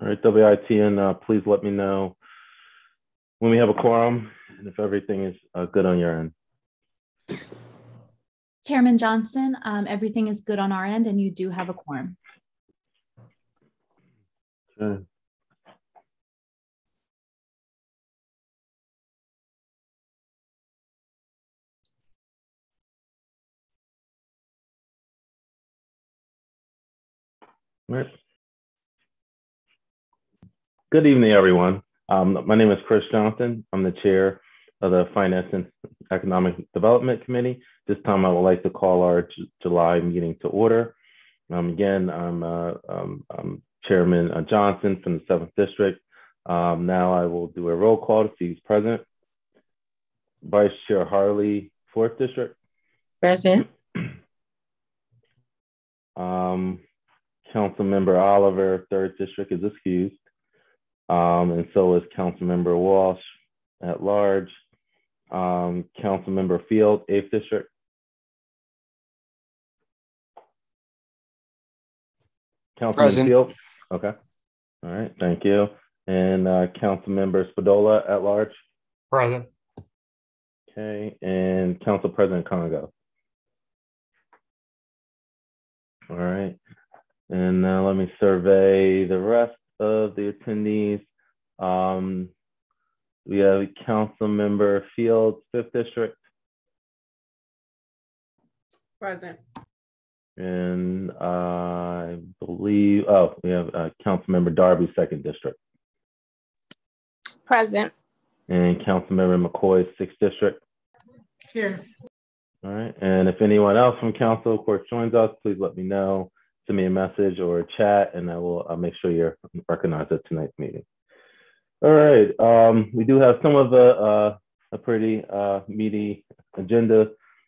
All right, WITN, uh, please let me know when we have a quorum and if everything is uh, good on your end. Chairman Johnson, um, everything is good on our end and you do have a quorum. Okay. All right. Good evening, everyone. Um, my name is Chris Johnson. I'm the chair of the Finance and Economic Development Committee. This time I would like to call our J July meeting to order. Um, again, I'm, uh, um, I'm Chairman uh, Johnson from the 7th District. Um, now I will do a roll call to see who's present. Vice Chair Harlee, 4th District. Present. Um, Council Member Oliver, 3rd District, is excused. Um, and so is Council Member Walsh at large. Um, Council Member Field, 8th District. Councilman Present. Field? Okay. All right, thank you. And uh, Council Member Spadola at large? Present. Okay, and Council President Congo. All right, and now let me survey the rest of the attendees. Um, we have Council Member Fields, Fifth District, Present. and I believe, oh, we have uh, Council Member Darby, Second District, Present. and Council Member McCoy, Sixth District. Here. All right, and if anyone else from council, of course, joins us, please let me know. Send me a message or a chat, and I will I'll make sure you're recognized at tonight's meeting. All right, um, we do have some of the uh, a pretty uh, meaty agenda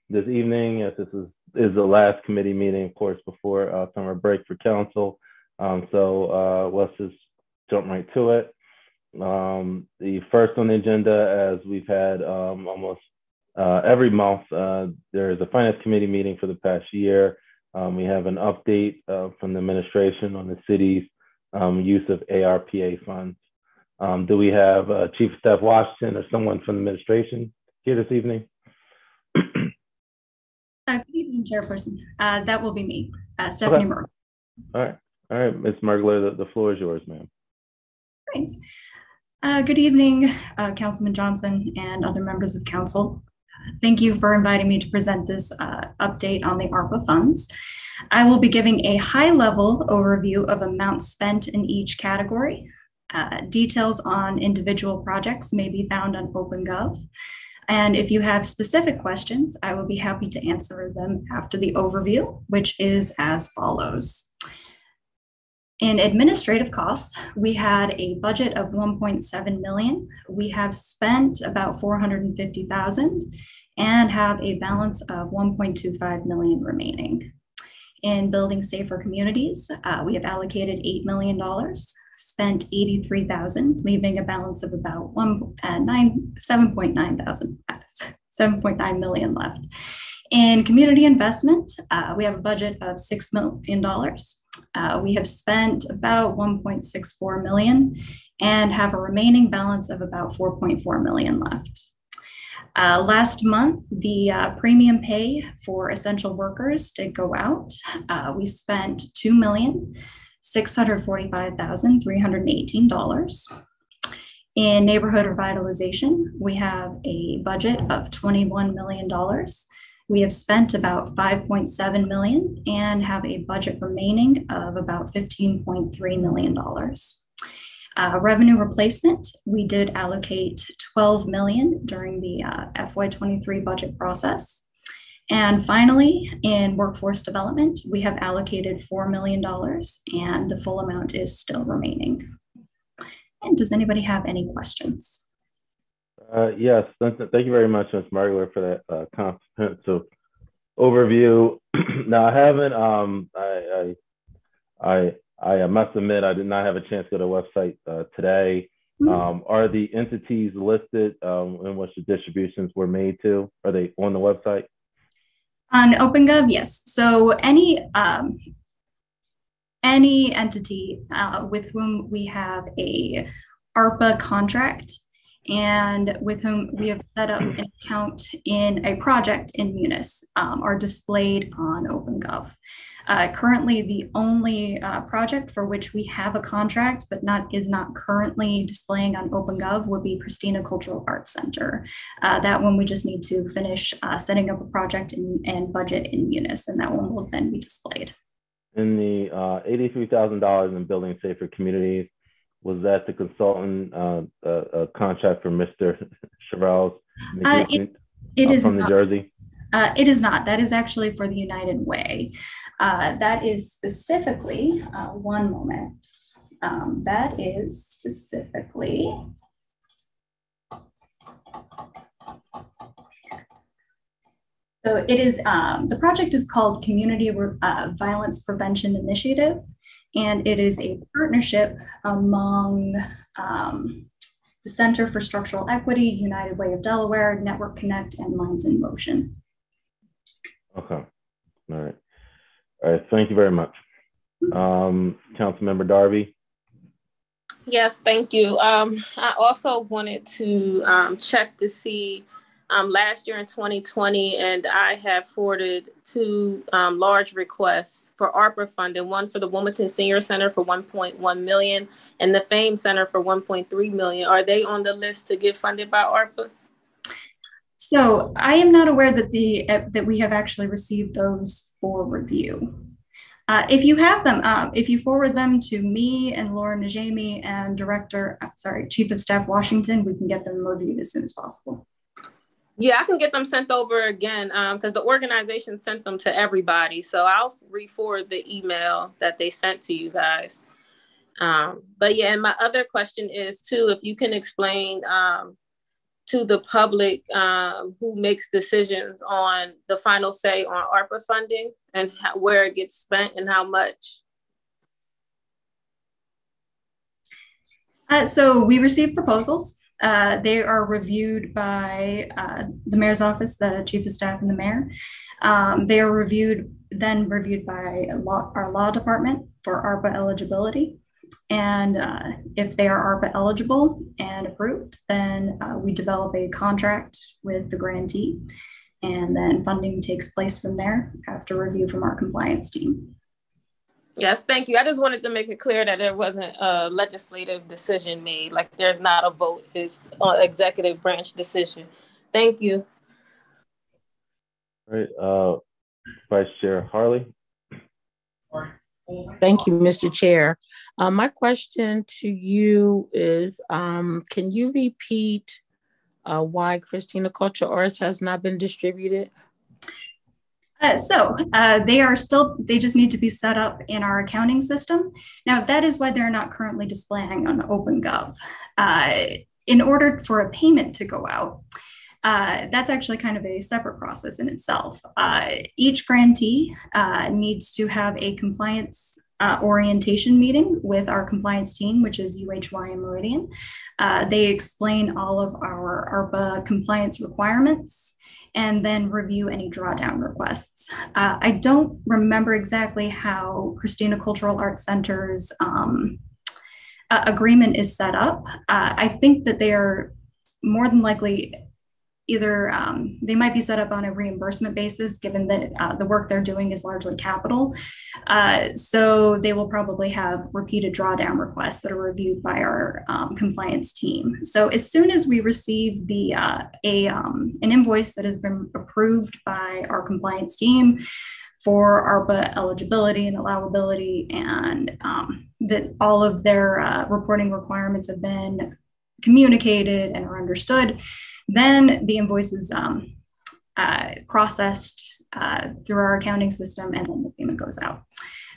this evening, as this is is the last committee meeting, of course, before uh, summer break for council. Um, so uh, let's just jump right to it. Um, the first on the agenda, as we've had um, almost uh, every month, uh, there is a finance committee meeting for the past year. Um, we have an update uh, from the administration on the city's um, use of ARPA funds. Um, do we have uh, Chief of Staff Washington or someone from the administration here this evening? Uh, Good evening, Chairperson. Uh, That will be me, uh, Stephanie Okay. Murray. All right, all right, Ms. Mergler, the, the floor is yours, ma'am. Great. Uh, Good evening, uh, Councilman Johnson and other members of council. Thank you for inviting me to present this uh, update on the ARPA funds. I will be giving a high-level overview of amounts spent in each category. Uh, Details on individual projects may be found on OpenGov. And if you have specific questions, I will be happy to answer them after the overview, which is as follows. In administrative costs, we had a budget of 1.7 million. We have spent about 450,000 and have a balance of 1.25 million remaining. In building safer communities, uh, we have allocated $8 million, spent 83,000, leaving a balance of about one, uh, nine, 7.9 thousand, 7.9 million left. In community investment, uh, we have a budget of $6 million. Uh, we have spent about 1.64 million and have a remaining balance of about 4.4 million left. Uh, last month, the uh, premium pay for essential workers did go out. Uh, we spent two million six hundred forty-five thousand three hundred eighteen dollars. In neighborhood revitalization, we have a budget of twenty-one million dollars. We have spent about 5.7 million and have a budget remaining of about 15.3 million dollars. Uh, revenue replacement, we did allocate 12 million during the uh, FY23 budget process. And finally, in workforce development, we have allocated $4 million and the full amount is still remaining. And does anybody have any questions? Uh, yes, thank, you very much, Ms. Mergler, for that uh, comprehensive overview. now, I haven't, um, I, I, I, I must admit, I did not have a chance to go to the website uh, today. Mhm. Um, are the entities listed um, in which the distributions were made to? Are they on the website? On OpenGov, yes. So any um, any entity uh, with whom we have a ARPA contract and with whom we have set up an account in a project in Munis um, are displayed on OpenGov. Uh, currently, the only uh, project for which we have a contract but not is not currently displaying on OpenGov would be Christina Cultural Arts Center. Uh, that one we just need to finish uh, setting up a project and budget in Munis, and that one will then be displayed. In the uh, $83,000 in building safer communities, was that the consultant uh, uh, contract for Mr. Chevrels? Uh, it, it is from New not, Jersey. Uh, it is not. That is actually for the United Way. Uh, that is specifically uh, one moment. Um, that is specifically. So it is, um, the project is called Community Violence Prevention Initiative and it is a partnership among um, the Center for Structural Equity, United Way of Delaware, Network Connect, and Minds in Motion. Okay. All right. All right. Thank you very much. Um, Councilmember Darby. Yes, thank you. Um, I also wanted to um, check to see um, last year in 2020, and I have forwarded two um, large requests for ARPA funding, one for the Wilmington Senior Center for 1.1 million and the Fame Center for 1.3 million. Are they on the list to get funded by ARPA? So I am not aware that the uh, that we have actually received those for review. Uh, if you have them, uh, if you forward them to me and Laura Najami and Director, sorry, Chief of Staff Washington, we can get them reviewed as soon as possible. Yeah, I can get them sent over again because um, the organization sent them to everybody. So I'll re-forward the email that they sent to you guys. Um, but yeah, and my other question is too, if you can explain um, to the public um, who makes decisions on the final say on ARPA funding and how, where it gets spent and how much. Uh, so we receive proposals uh, they are reviewed by uh, the mayor's office, the chief of staff, and the mayor. Um, they are reviewed, then reviewed by law, our law department for ARPA eligibility. And uh, if they are ARPA eligible and approved, then uh, we develop a contract with the grantee. And then funding takes place from there after review from our compliance team. Yes, thank you. I just wanted to make it clear that there wasn't a legislative decision made. Like there's not a vote, it's an executive branch decision. Thank you. All right, uh, Vice Chair Harlee. Thank you, Mr. Chair. Uh, my question to you is, um, can you repeat uh, why Christina Culture Arts has not been distributed? Uh, so uh, they are still, they just need to be set up in our accounting system. Now, that is why they're not currently displaying on OpenGov. Uh, in order for a payment to go out, uh, that's actually kind of a separate process in itself. Uh, each grantee uh, needs to have a compliance orientation meeting with our compliance team, which is UHY and Meridian. they explain all of our ARPA compliance requirements and then review any drawdown requests. Uh, I don't remember exactly how Christina Cultural Arts Center's um, uh, agreement is set up. Uh, I think that they are more than likely either um, they might be set up on a reimbursement basis, given that uh, the work they're doing is largely capital. Uh, so they will probably have repeated drawdown requests that are reviewed by our um, compliance team. So as soon as we receive the uh, a um, an invoice that has been approved by our compliance team for ARPA eligibility and allowability, and um, that all of their uh, reporting requirements have been communicated and are understood, then the invoice is um, uh, processed uh, through our accounting system and then the payment goes out.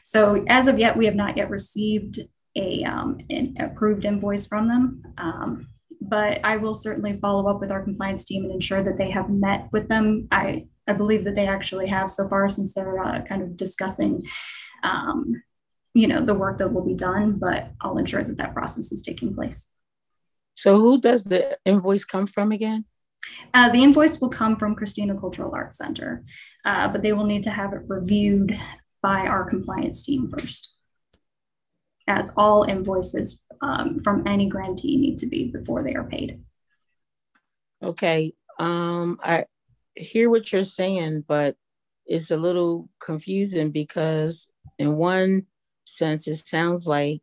So as of yet, we have not yet received a, um, an approved invoice from them. Um, but I will certainly follow up with our compliance team and ensure that they have met with them. I, I believe that they actually have so far since they're uh, kind of discussing, um, you know, the work that will be done, but I'll ensure that that process is taking place. So who does the invoice come from again? Uh, the invoice will come from Christina Cultural Arts Center, uh, but they will need to have it reviewed by our compliance team first. as all invoices um, from any grantee need to be before they are paid. Okay, um, I hear what you're saying, but it's a little confusing because in one sense, it sounds like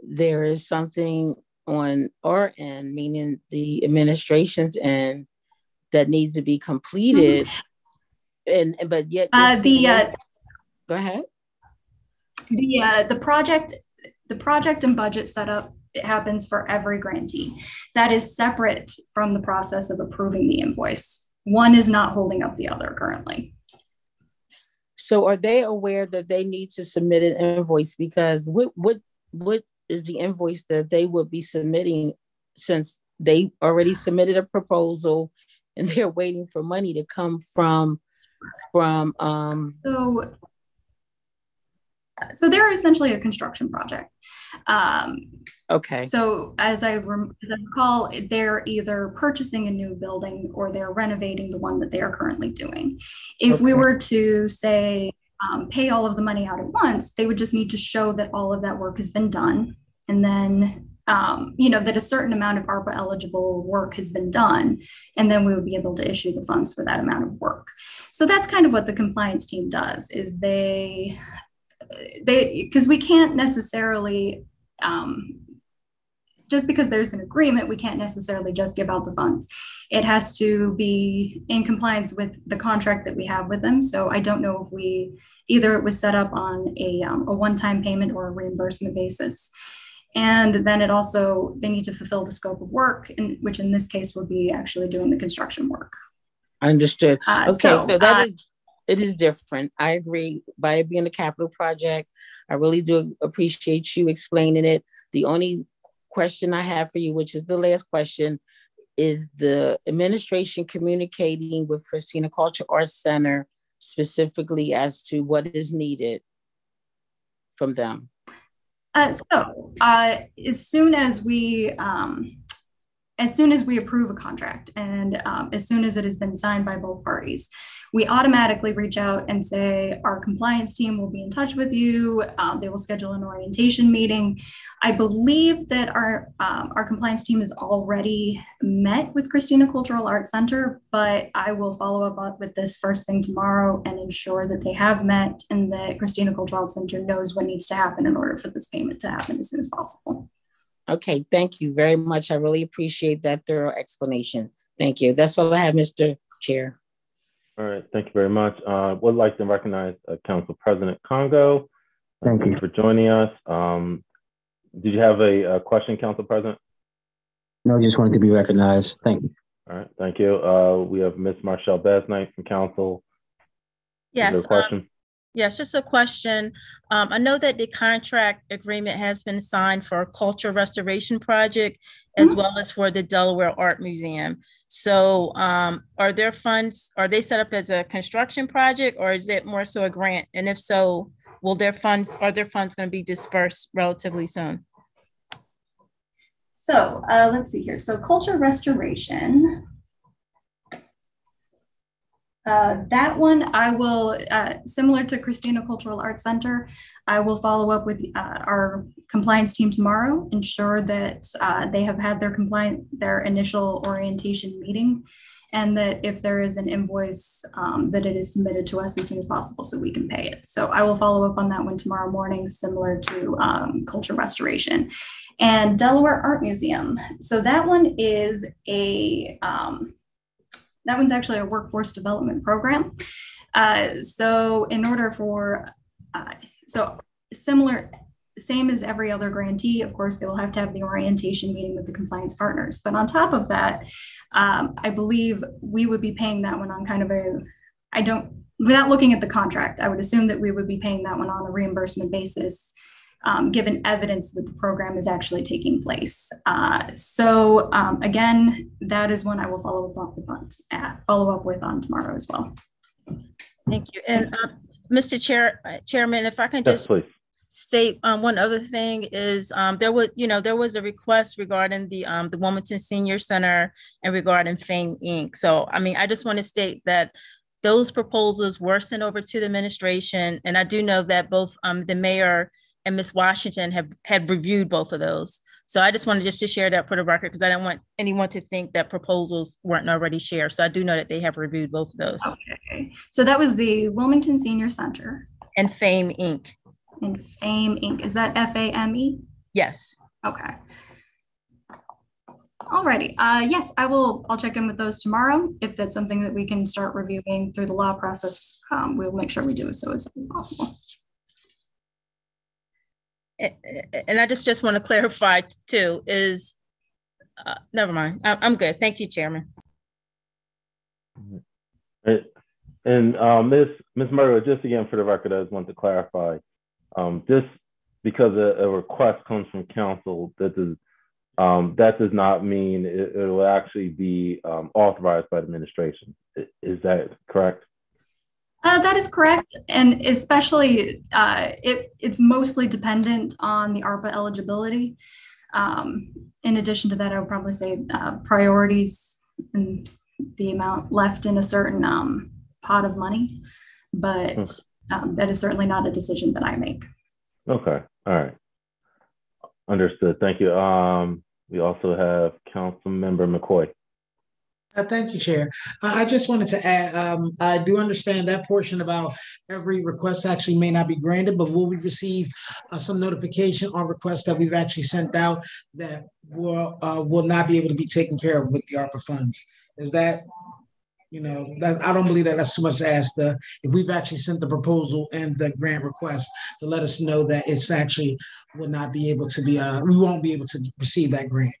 there is something on our end, meaning the administration's end, that needs to be completed. Mm-hmm. And but yet, uh, the uh, go ahead. The uh, the project, the project and budget setup it happens for every grantee. That is separate from the process of approving the invoice. One is not holding up the other currently. So are they aware that they need to submit an invoice because what what what is the invoice that they would be submitting since they already submitted a proposal and they're waiting for money to come from from um so so they're essentially a construction project. Um okay. so as I, rem- as I recall they're either purchasing a new building or they're renovating the one that they are currently doing. If okay. we were to say um, pay all of the money out at once they would just need to show that all of that work has been done and then um, you know that a certain amount of ARPA eligible work has been done, and then we would be able to issue the funds for that amount of work. So that's kind of what the compliance team does. Is they they because we can't necessarily um, just because there's an agreement, we can't necessarily just give out the funds. It has to be in compliance with the contract that we have with them. So I don't know if we either it was set up on a, um, a one-time payment or a reimbursement basis. And then it also, they need to fulfill the scope of work, in, which in this case would be actually doing the construction work. Understood. Uh, okay, so, so that uh, is it is different. I agree. By it being a capital project, I really do appreciate you explaining it. The only question I have for you, which is the last question, is the administration communicating with Christina Culture Arts Center specifically as to what is needed from them? Uh, so uh, as soon as we um, as soon as we approve a contract and um, as soon as it has been signed by both parties, we automatically reach out and say our compliance team will be in touch with you. Um, they will schedule an orientation meeting. I believe that our um, our compliance team has already met with Christina Cultural Arts Center, but I will follow up with this first thing tomorrow and ensure that they have met and that Christina Cultural Arts Center knows what needs to happen in order for this payment to happen as soon as possible. Okay, thank you very much. I really appreciate that thorough explanation. Thank you. That's all I have, Mr. Chair. All right, thank you very much. I uh, would like to recognize uh, Council President Congo. Thank you for joining us. Um, did you have a, a, question, Council President? No, I just wanted to be recognized. Thank you. All right, thank you. Uh, we have Ms. Marchelle Basnight from Council. Yes. Um, Yes, just a question. Um, I know that the contract agreement has been signed for a culture restoration project as mm-hmm. well as for the Delaware Art Museum. So um, are there funds, are they set up as a construction project or is it more so a grant? And if so, will their funds, are their funds going to be dispersed relatively soon? So uh, let's see here. So culture restoration, uh, that one I will, uh, similar to Christina Cultural Arts Center, I will follow up with uh, our compliance team tomorrow, ensure that uh, they have had their compliant, their initial orientation meeting, and that if there is an invoice, um, that it is submitted to us as soon as possible so we can pay it. So I will follow up on that one tomorrow morning, similar to um, culture restoration. And Delaware Art Museum. So that one is a, um, that one's actually a workforce development program. Uh, so in order for, uh, so similar, same as every other grantee, of course, they will have to have the orientation meeting with the compliance partners. But on top of that, um, I believe we would be paying that one on kind of a, I don't, without looking at the contract, I would assume that we would be paying that one on a reimbursement basis um, given evidence that the program is actually taking place. Uh, so um, again, that is one I will follow up with uh, follow up with on tomorrow as well. Thank you. And uh, Mr. Chair, uh, Chairman, if I can just yes, state um, one other thing is um, there was, you know, there was a request regarding the um, the Wilmington Senior Center and regarding Fame Inc. So, I mean, I just want to state that those proposals were sent over to the administration, and I do know that both um, the mayor and Ms. Washington have had reviewed both of those. So I just wanted just to share that for the record because I don't want anyone to think that proposals weren't already shared. So I do know that they have reviewed both of those. Okay. So that was the Wilmington Senior Center. And FAME Inc. And FAME Inc. Is that F A M E? Yes. Okay. Alrighty. Uh, yes, I will. I'll check in with those tomorrow. If that's something that we can start reviewing through the law process, um, we'll make sure we do so as soon as possible. And I just just want to clarify too is, uh, never mind. I, am good. Thank you, Chairman. And um, Ms. Ms. Murdo, just again for the record, I just want to clarify, um, this because a, a request comes from council that does um, that does not mean it, will actually be um, authorized by the administration. Is that correct? Uh, that is correct, and especially uh, it, it's mostly dependent on the ARPA eligibility. Um, in addition to that, I would probably say uh, priorities and the amount left in a certain um, pot of money, but hmm. um, that is certainly not a decision that I make. Okay, all right, understood. Thank you. Um, we also have Council Member McCoy. Uh, thank you, Chair. I just wanted to add, um, I do understand that portion about every request actually may not be granted, but will we receive uh, some notification on requests that we've actually sent out that will uh, will not be able to be taken care of with the ARPA funds? Is that, you know, that I don't believe that that's too much to ask. The if we've actually sent the proposal and the grant request to let us know that it's actually will not be able to be, uh, we won't be able to receive that grant.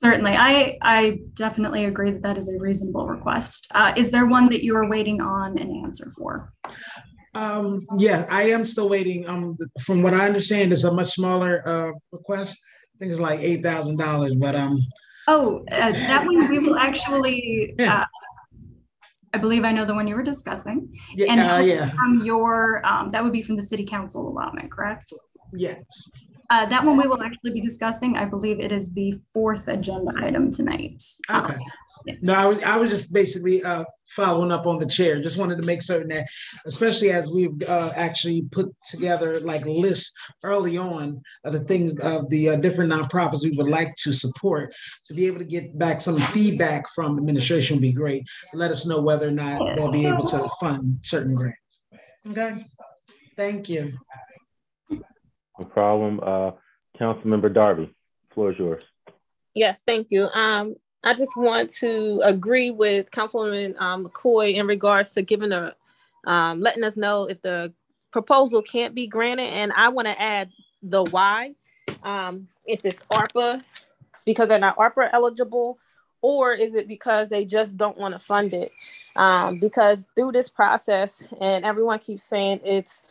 Certainly, I, I definitely agree that that is a reasonable request. Uh, is there one that you are waiting on an answer for? Um, yeah, I am still waiting. Um, from what I understand, it's a much smaller uh, request. I think it's like eight thousand dollars, but um. Oh, uh, that one we will actually. Yeah. Uh, I believe I know the one you were discussing. Yeah, and uh, yeah. From your, um, that would be from the city council allotment, correct? Yes. Uh, that one we will actually be discussing. I believe it is the fourth agenda item tonight. Okay. Um, yes. No, I was, I was just basically uh, following up on the chair. Just wanted to make certain that, especially as we've uh, actually put together like lists early on of the things of the uh, different nonprofits we would like to support, to be able to get back some feedback from administration would be great. Let us know whether or not they'll be able to fund certain grants. Okay. Thank you. No problem. Uh, Councilmember Darby, floor is yours. Yes, thank you. Um, I just want to agree with Councilwoman um, McCoy in regards to giving a, um, letting us know if the proposal can't be granted. And I want to add the why. Um, if it's ARPA, because they're not ARPA eligible, or is it because they just don't want to fund it? Um, because through this process, and everyone keeps saying it's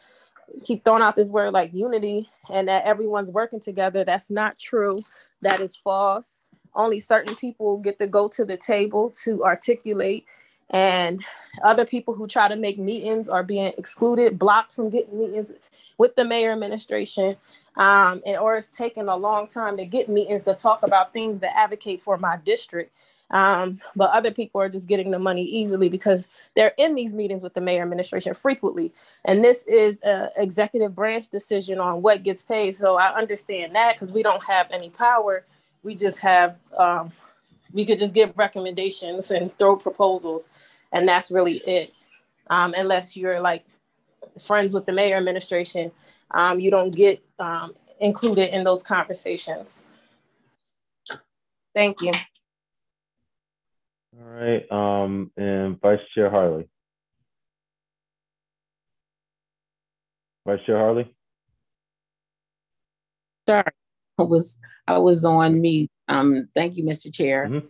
keep throwing out this word like unity and that everyone's working together. That's not true. That is false. Only certain people get to go to the table to articulate, and other people who try to make meetings are being excluded, blocked from getting meetings with the mayor administration. Um, and or it's taking a long time to get meetings to talk about things that advocate for my district. Um, but other people are just getting the money easily because they're in these meetings with the mayor administration frequently. And this is an executive branch decision on what gets paid. So I understand that because we don't have any power. We just have, um, we could just give recommendations and throw proposals. And that's really it. Um, unless you're like friends with the mayor administration, um, you don't get um, included in those conversations. Thank you. All right, um, and Vice Chair Harlee. Vice Chair Harlee. Sorry, I was I was on mute. Um, thank you, Mr. Chair. Mm-hmm.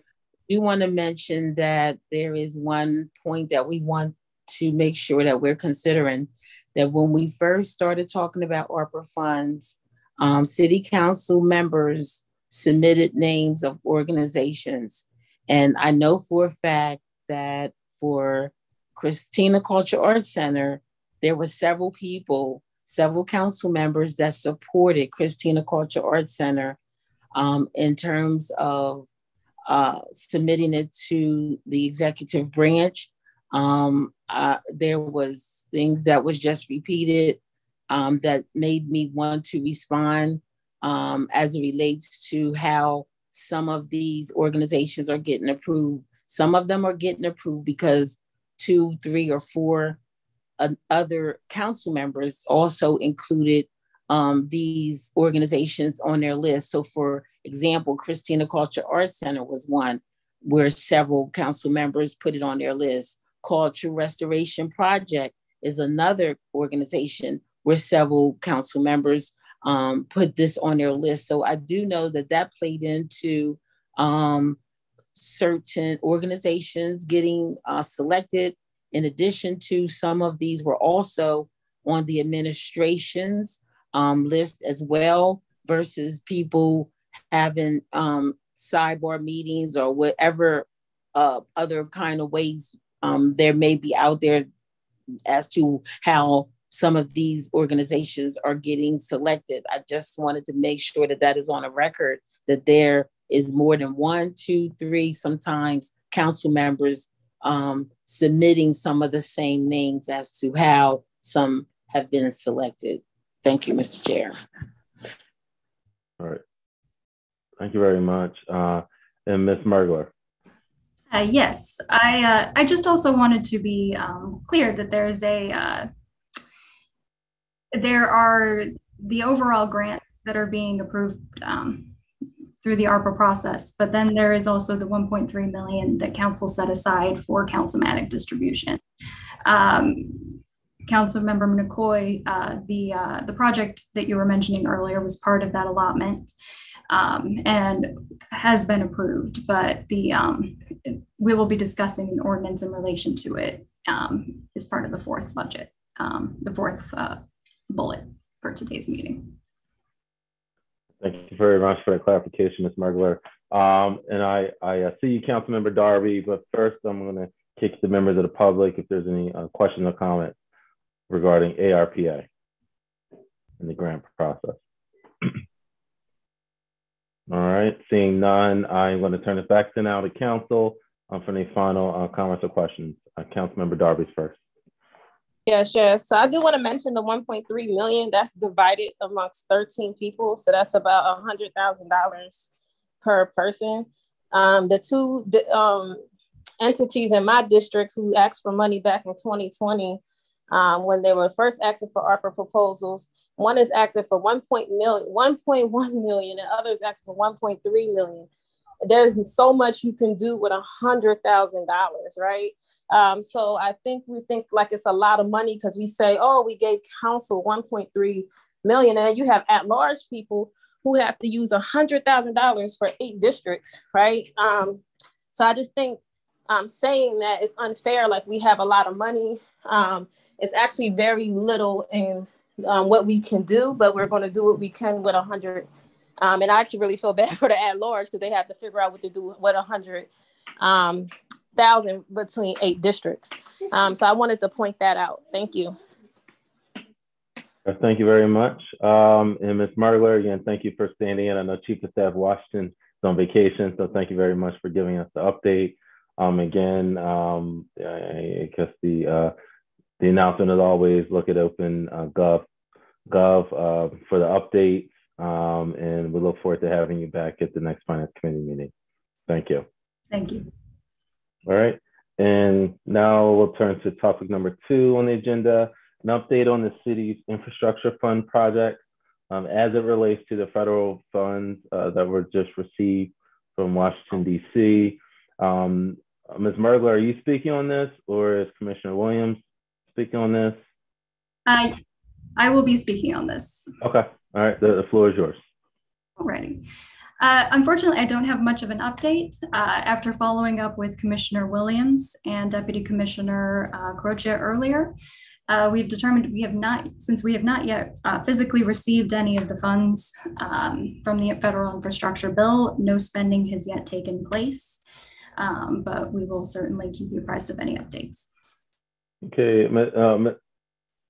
Do want to mention that there is one point that we want to make sure that we're considering that when we first started talking about ARPA funds, um, city council members submitted names of organizations and I know for a fact that for Christina Culture Arts Center, there were several people, several council members that supported Christina Culture Arts Center um, in terms of uh, submitting it to the executive branch. Um, uh, there was things that was just repeated um, that made me want to respond um, as it relates to how some of these organizations are getting approved. Some of them are getting approved because two, three, or four uh, other council members also included um, these organizations on their list. So, for example, Christina Culture Arts Center was one where several council members put it on their list. Culture Restoration Project is another organization where several council members um, put this on their list. So I do know that that played into um, certain organizations getting uh, selected. In addition to some of these were also on the administration's um, list as well, versus people having um, sidebar meetings or whatever uh, other kind of ways um, there may be out there as to how some of these organizations are getting selected. I just wanted to make sure that that is on a record that there is more than one, two, three, sometimes council members um, submitting some of the same names as to how some have been selected. Thank you, Mr. Chair. All right. Thank you very much. Uh, and Ms. Mergler. Uh, yes, I uh, I just also wanted to be um, clear that there's a uh, there are the overall grants that are being approved um, through the ARPA process, but then there is also the 1.3 million that council set aside for councilmanic distribution. Um, Council Member McCoy, uh, the uh, the project that you were mentioning earlier was part of that allotment um, and has been approved, but the um, we will be discussing an ordinance in relation to it um, as part of the fourth budget, um, the fourth uh, bullet for today's meeting. Thank you very much for the clarification, Ms. Mergler. Um, and I, I uh, see you, Councilmember Darby, but first I'm going to kick the members of the public if there's any uh, questions or comments regarding ARPA and the grant process. All right, seeing none, I'm going to turn it back to now to council um, for any final uh, comments or questions. Uh, Councilmember Darby's first. Yeah, sure. So I do want to mention the 1.3 million that's divided amongst 13 people. So that's about hundred thousand dollars per person. Um, the two um, entities in my district who asked for money back in 2020 um, when they were first asking for ARPA proposals, one is asking for 1.1 million, 1.1 million, and others asking for 1.3 million there's so much you can do with a hundred thousand dollars, right? Um, so I think we think like it's a lot of money because we say, oh, we gave council 1.3 million, and you have at-large people who have to use a hundred thousand dollars for eight districts, right? Um, so I just think um, saying that is unfair. Like we have a lot of money. Um, it's actually very little in um, what we can do, but we're going to do what we can with a hundred um, and I actually really feel bad for the at large because they have to figure out what to do with a hundred um, thousand between eight districts. Um, so I wanted to point that out. Thank you. Thank you very much. Um, and Ms. Mergler, again, thank you for standing in. I know Chief of Staff Washington is on vacation, so thank you very much for giving us the update. Um, again, um, I guess the uh, the announcement is always look at open uh, gov gov uh, for the update um, and we look forward to having you back at the next Finance Committee meeting. Thank you. Thank you. All right. And now we'll turn to topic number two on the agenda, an update on the city's infrastructure fund project um, as it relates to the federal funds uh, that were just received from Washington, D.C. Um, Ms. Mergler, are you speaking on this or is Commissioner Williams speaking on this? I, I will be speaking on this. Okay. All right, the, the floor is yours. Alrighty. Uh, unfortunately, I don't have much of an update. Uh, after following up with Commissioner Williams and Deputy Commissioner uh, Croce earlier, uh, we've determined we have not, since we have not yet uh, physically received any of the funds um, from the federal infrastructure bill, no spending has yet taken place, um, but we will certainly keep you apprised of any updates. Okay, uh,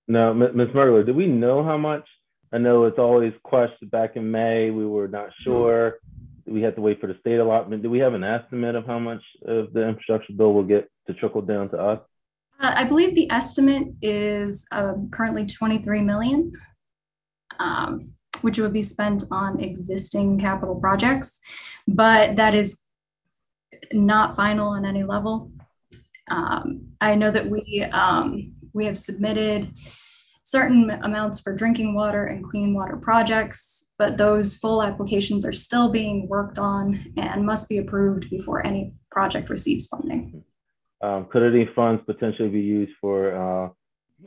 now, Ms. Mergler, do we know how much I know it's always questioned back in May. We were not sure. We had to wait for the state allotment. Do we have an estimate of how much of the infrastructure bill will get to trickle down to us? Uh, I believe the estimate is um, currently 23 million, um, which would be spent on existing capital projects, but that is not final on any level. Um, I know that we um, we have submitted certain amounts for drinking water and clean water projects, but those full applications are still being worked on and must be approved before any project receives funding. Um, could any funds potentially be used for uh,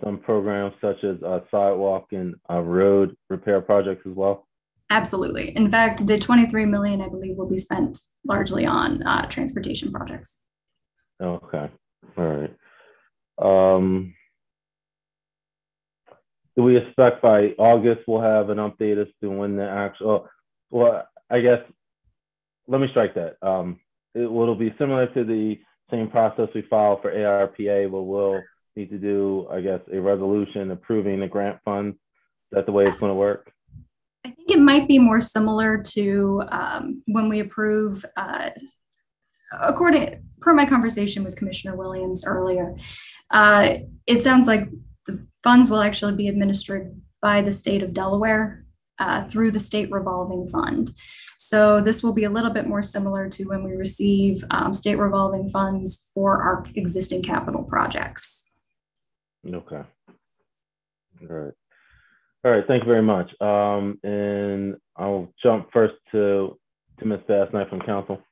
some programs such as uh, sidewalk and uh, road repair projects as well? Absolutely. In fact, the 23 million, I believe, will be spent largely on uh, transportation projects. Okay. All right. Um, do we expect by August we'll have an update as to when the actual? Well, I guess let me strike that. Um, it will be similar to the same process we file for ARPA, but we'll need to do, I guess, a resolution approving the grant funds. Is that the way it's going to work? I think it might be more similar to um, when we approve, uh, according per my conversation with Commissioner Williams earlier. Uh, it sounds like funds will actually be administered by the state of Delaware uh, through the state revolving fund. So this will be a little bit more similar to when we receive um, state revolving funds for our existing capital projects. Okay. All right. All right. Thank you very much. Um, and I'll jump first to to Ms. Basnight from Council.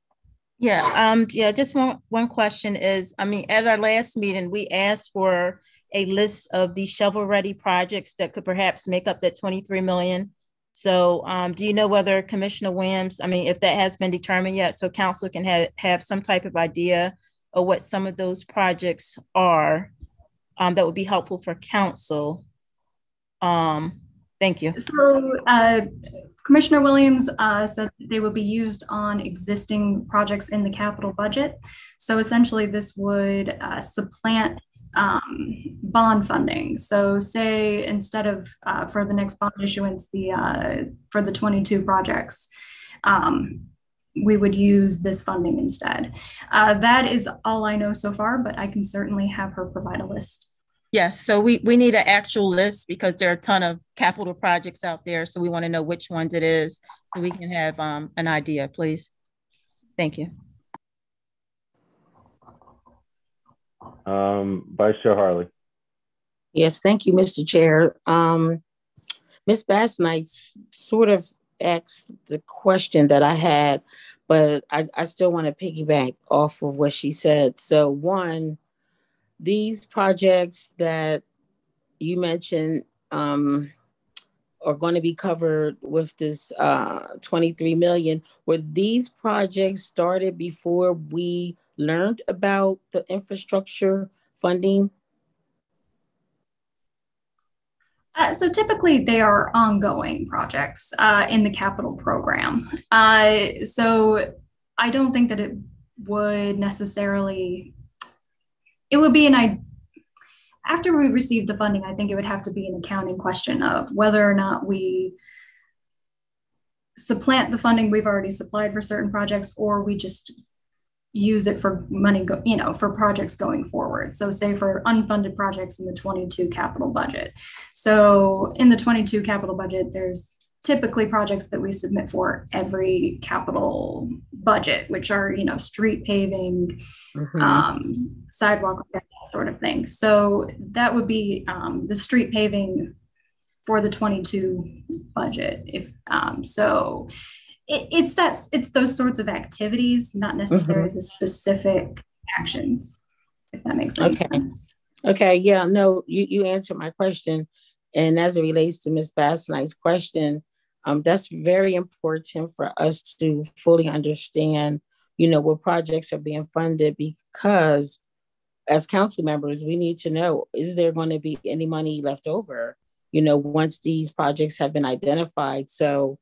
Yeah. Um. Yeah. Just one one question is, I mean, at our last meeting, we asked for a list of the shovel ready projects that could perhaps make up that 23 million so um, do you know whether Commissioner Williams, I mean, if that has been determined yet, so council can have, have some type of idea of what some of those projects are um, that would be helpful for council. Um, thank you. So uh, Commissioner Williams uh, said they will be used on existing projects in the capital budget. So essentially, this would uh, supplant um, bond funding. So, say instead of uh, for the next bond issuance, the uh, for the 22 projects, um, we would use this funding instead. Uh, that is all I know so far, but I can certainly have her provide a list. Yes, so we, we need an actual list because there are a ton of capital projects out there. So we want to know which ones it is so we can have um, an idea, please. Thank you. Um, Vice Chair Harlee. Yes, thank you, Mr. Chair. Um, Ms. Basnight sort of asked the question that I had, but I, I still want to piggyback off of what she said. So one, these projects that you mentioned um, are going to be covered with this uh, 23 million. Were these projects started before we learned about the infrastructure funding? Uh, so typically they are ongoing projects uh, in the capital program. Uh, so I don't think that it would necessarily it would be an I after we receive the funding, I think it would have to be an accounting question of whether or not we supplant the funding we've already supplied for certain projects or we just use it for money go, you know for projects going forward. So say for unfunded projects in the 22 capital budget. So in the 22 capital budget there's typically projects that we submit for every capital budget, which are, you know, street paving, mm-hmm. um, sidewalk, sort of thing. So that would be um, the street paving for the 22 budget. If um, so, it, it's that it's those sorts of activities, not necessarily mm-hmm. the specific actions. If that makes okay. sense. Okay. Yeah. No, you you answered my question. And as it relates to Ms. Basnight's question, um, that's very important for us to fully understand, you know, what projects are being funded because as council members, we need to know, is there going to be any money left over, you know, once these projects have been identified? So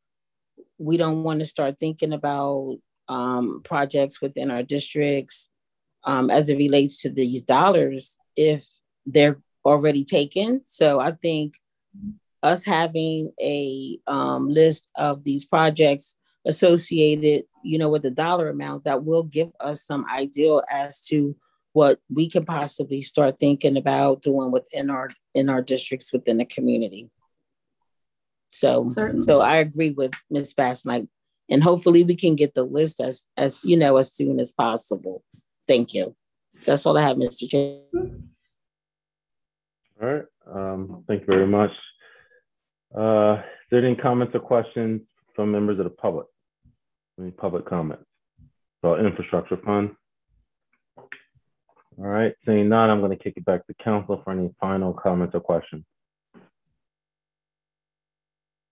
we don't want to start thinking about um, projects within our districts um, as it relates to these dollars if they're already taken. So I think us having a um, list of these projects associated, you know, with the dollar amount that will give us some idea as to what we can possibly start thinking about doing within our in our districts within the community. So Certainly. so I agree with Ms. Basnight. And hopefully we can get the list as as you know as soon as possible. Thank you. That's all I have, Mr. Chair. All right. Um, thank you very much. Uh, is there any comments or questions from members of the public? Any public comments about infrastructure fund? All right, seeing none, I'm going to kick it back to council for any final comments or questions.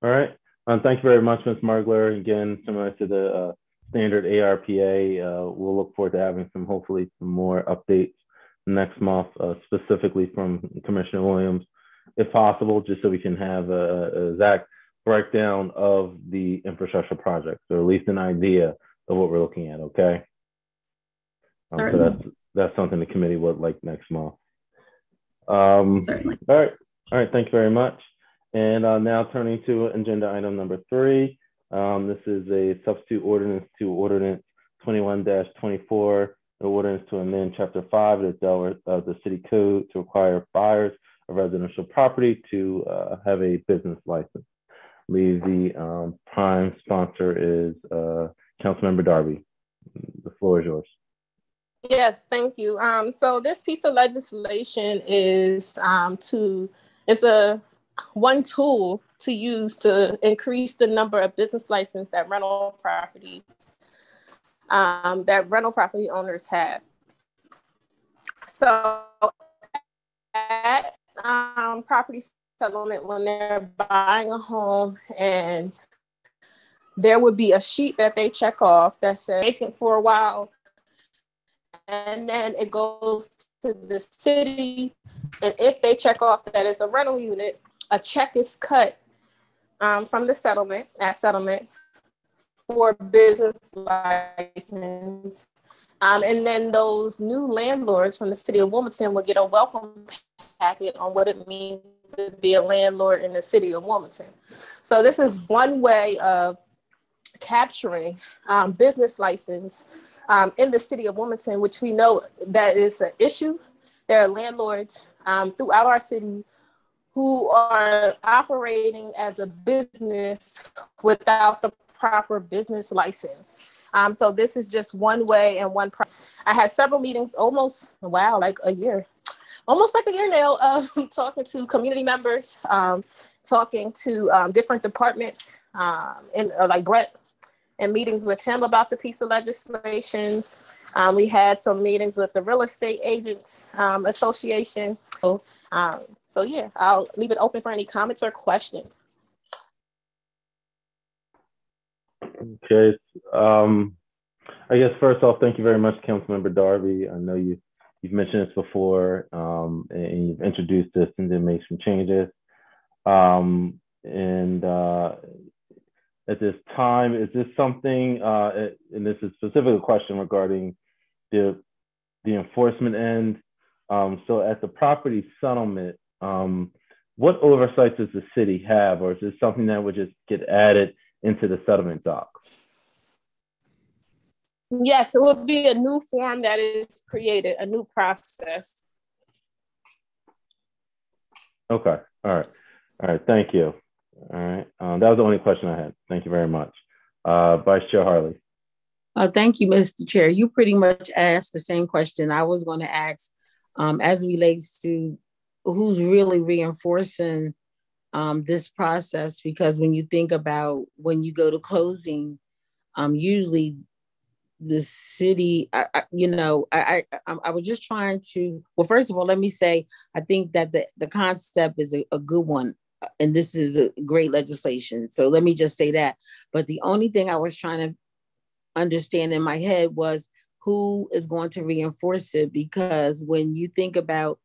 All right, um, thank you very much, Ms. Mergler. Again, similar to the uh, standard ARPA, uh, we'll look forward to having some, hopefully, some more updates next month, uh, specifically from Commissioner Williams, if possible, just so we can have a, a exact breakdown of the infrastructure projects, or at least an idea of what we're looking at, okay? Um, so that's, that's something the committee would like next month. Um, Certainly. All right. All right. Thank you very much. And uh, now turning to agenda item number three. Um, this is a substitute ordinance to ordinance 21-24, the ordinance to amend chapter five of the Delaware of the city code to require buyers of residential property to uh, have a business license. I believe the um, prime sponsor is uh, Councilmember Darby. The floor is yours. Yes, thank you. Um, so this piece of legislation is um, to it's a one tool to use to increase the number of business license that rental property um, that rental property owners have. So at um, property settlement, when they're buying a home and there would be a sheet that they check off that says vacant for a while and then it goes to the city. And if they check off that it's a rental unit, a check is cut um, from the settlement, at settlement, for business license. Um, and then those new landlords from the city of Wilmington will get a welcome packet on what it means to be a landlord in the city of Wilmington. So this is one way of capturing um, business license um, in the city of Wilmington, which we know that is an issue. There are landlords um, throughout our city who are operating as a business without the proper business license. Um, so this is just one way and one. Pro- I had several meetings, almost wow, like a year, almost like a year now, uh, talking to community members, um, talking to um, different departments, um, and uh, like Brett and meetings with him about the piece of legislations. Um, we had some meetings with the Real Estate Agents um, Association. So, um, so yeah, I'll leave it open for any comments or questions. Okay. Um, I guess first off, thank you very much, Councilmember Darby. I know you you've mentioned this before, um, and you've introduced this and then made some changes. Um, and uh, at this time. Is this something, uh, and this is specific question regarding the, the enforcement end. Um, so at the property settlement, um, what oversight does the city have, or is this something that would just get added into the settlement docs? Yes, it would be a new form that is created, a new process. Okay, all right, all right, thank you. All right. Um, that was the only question I had. Thank you very much. Uh, Vice Chair Harlee. Uh, thank you, Mr. Chair. You pretty much asked the same question I was going to ask um, as relates to who's really reinforcing um, this process. Because when you think about when you go to closing, um, usually the city, I, I, you know, I, I, I was just trying to. Well, first of all, let me say I think that the the concept is a, a good one and this is a great legislation. So let me just say that. But the only thing I was trying to understand in my head was who is going to reinforce it because when you think about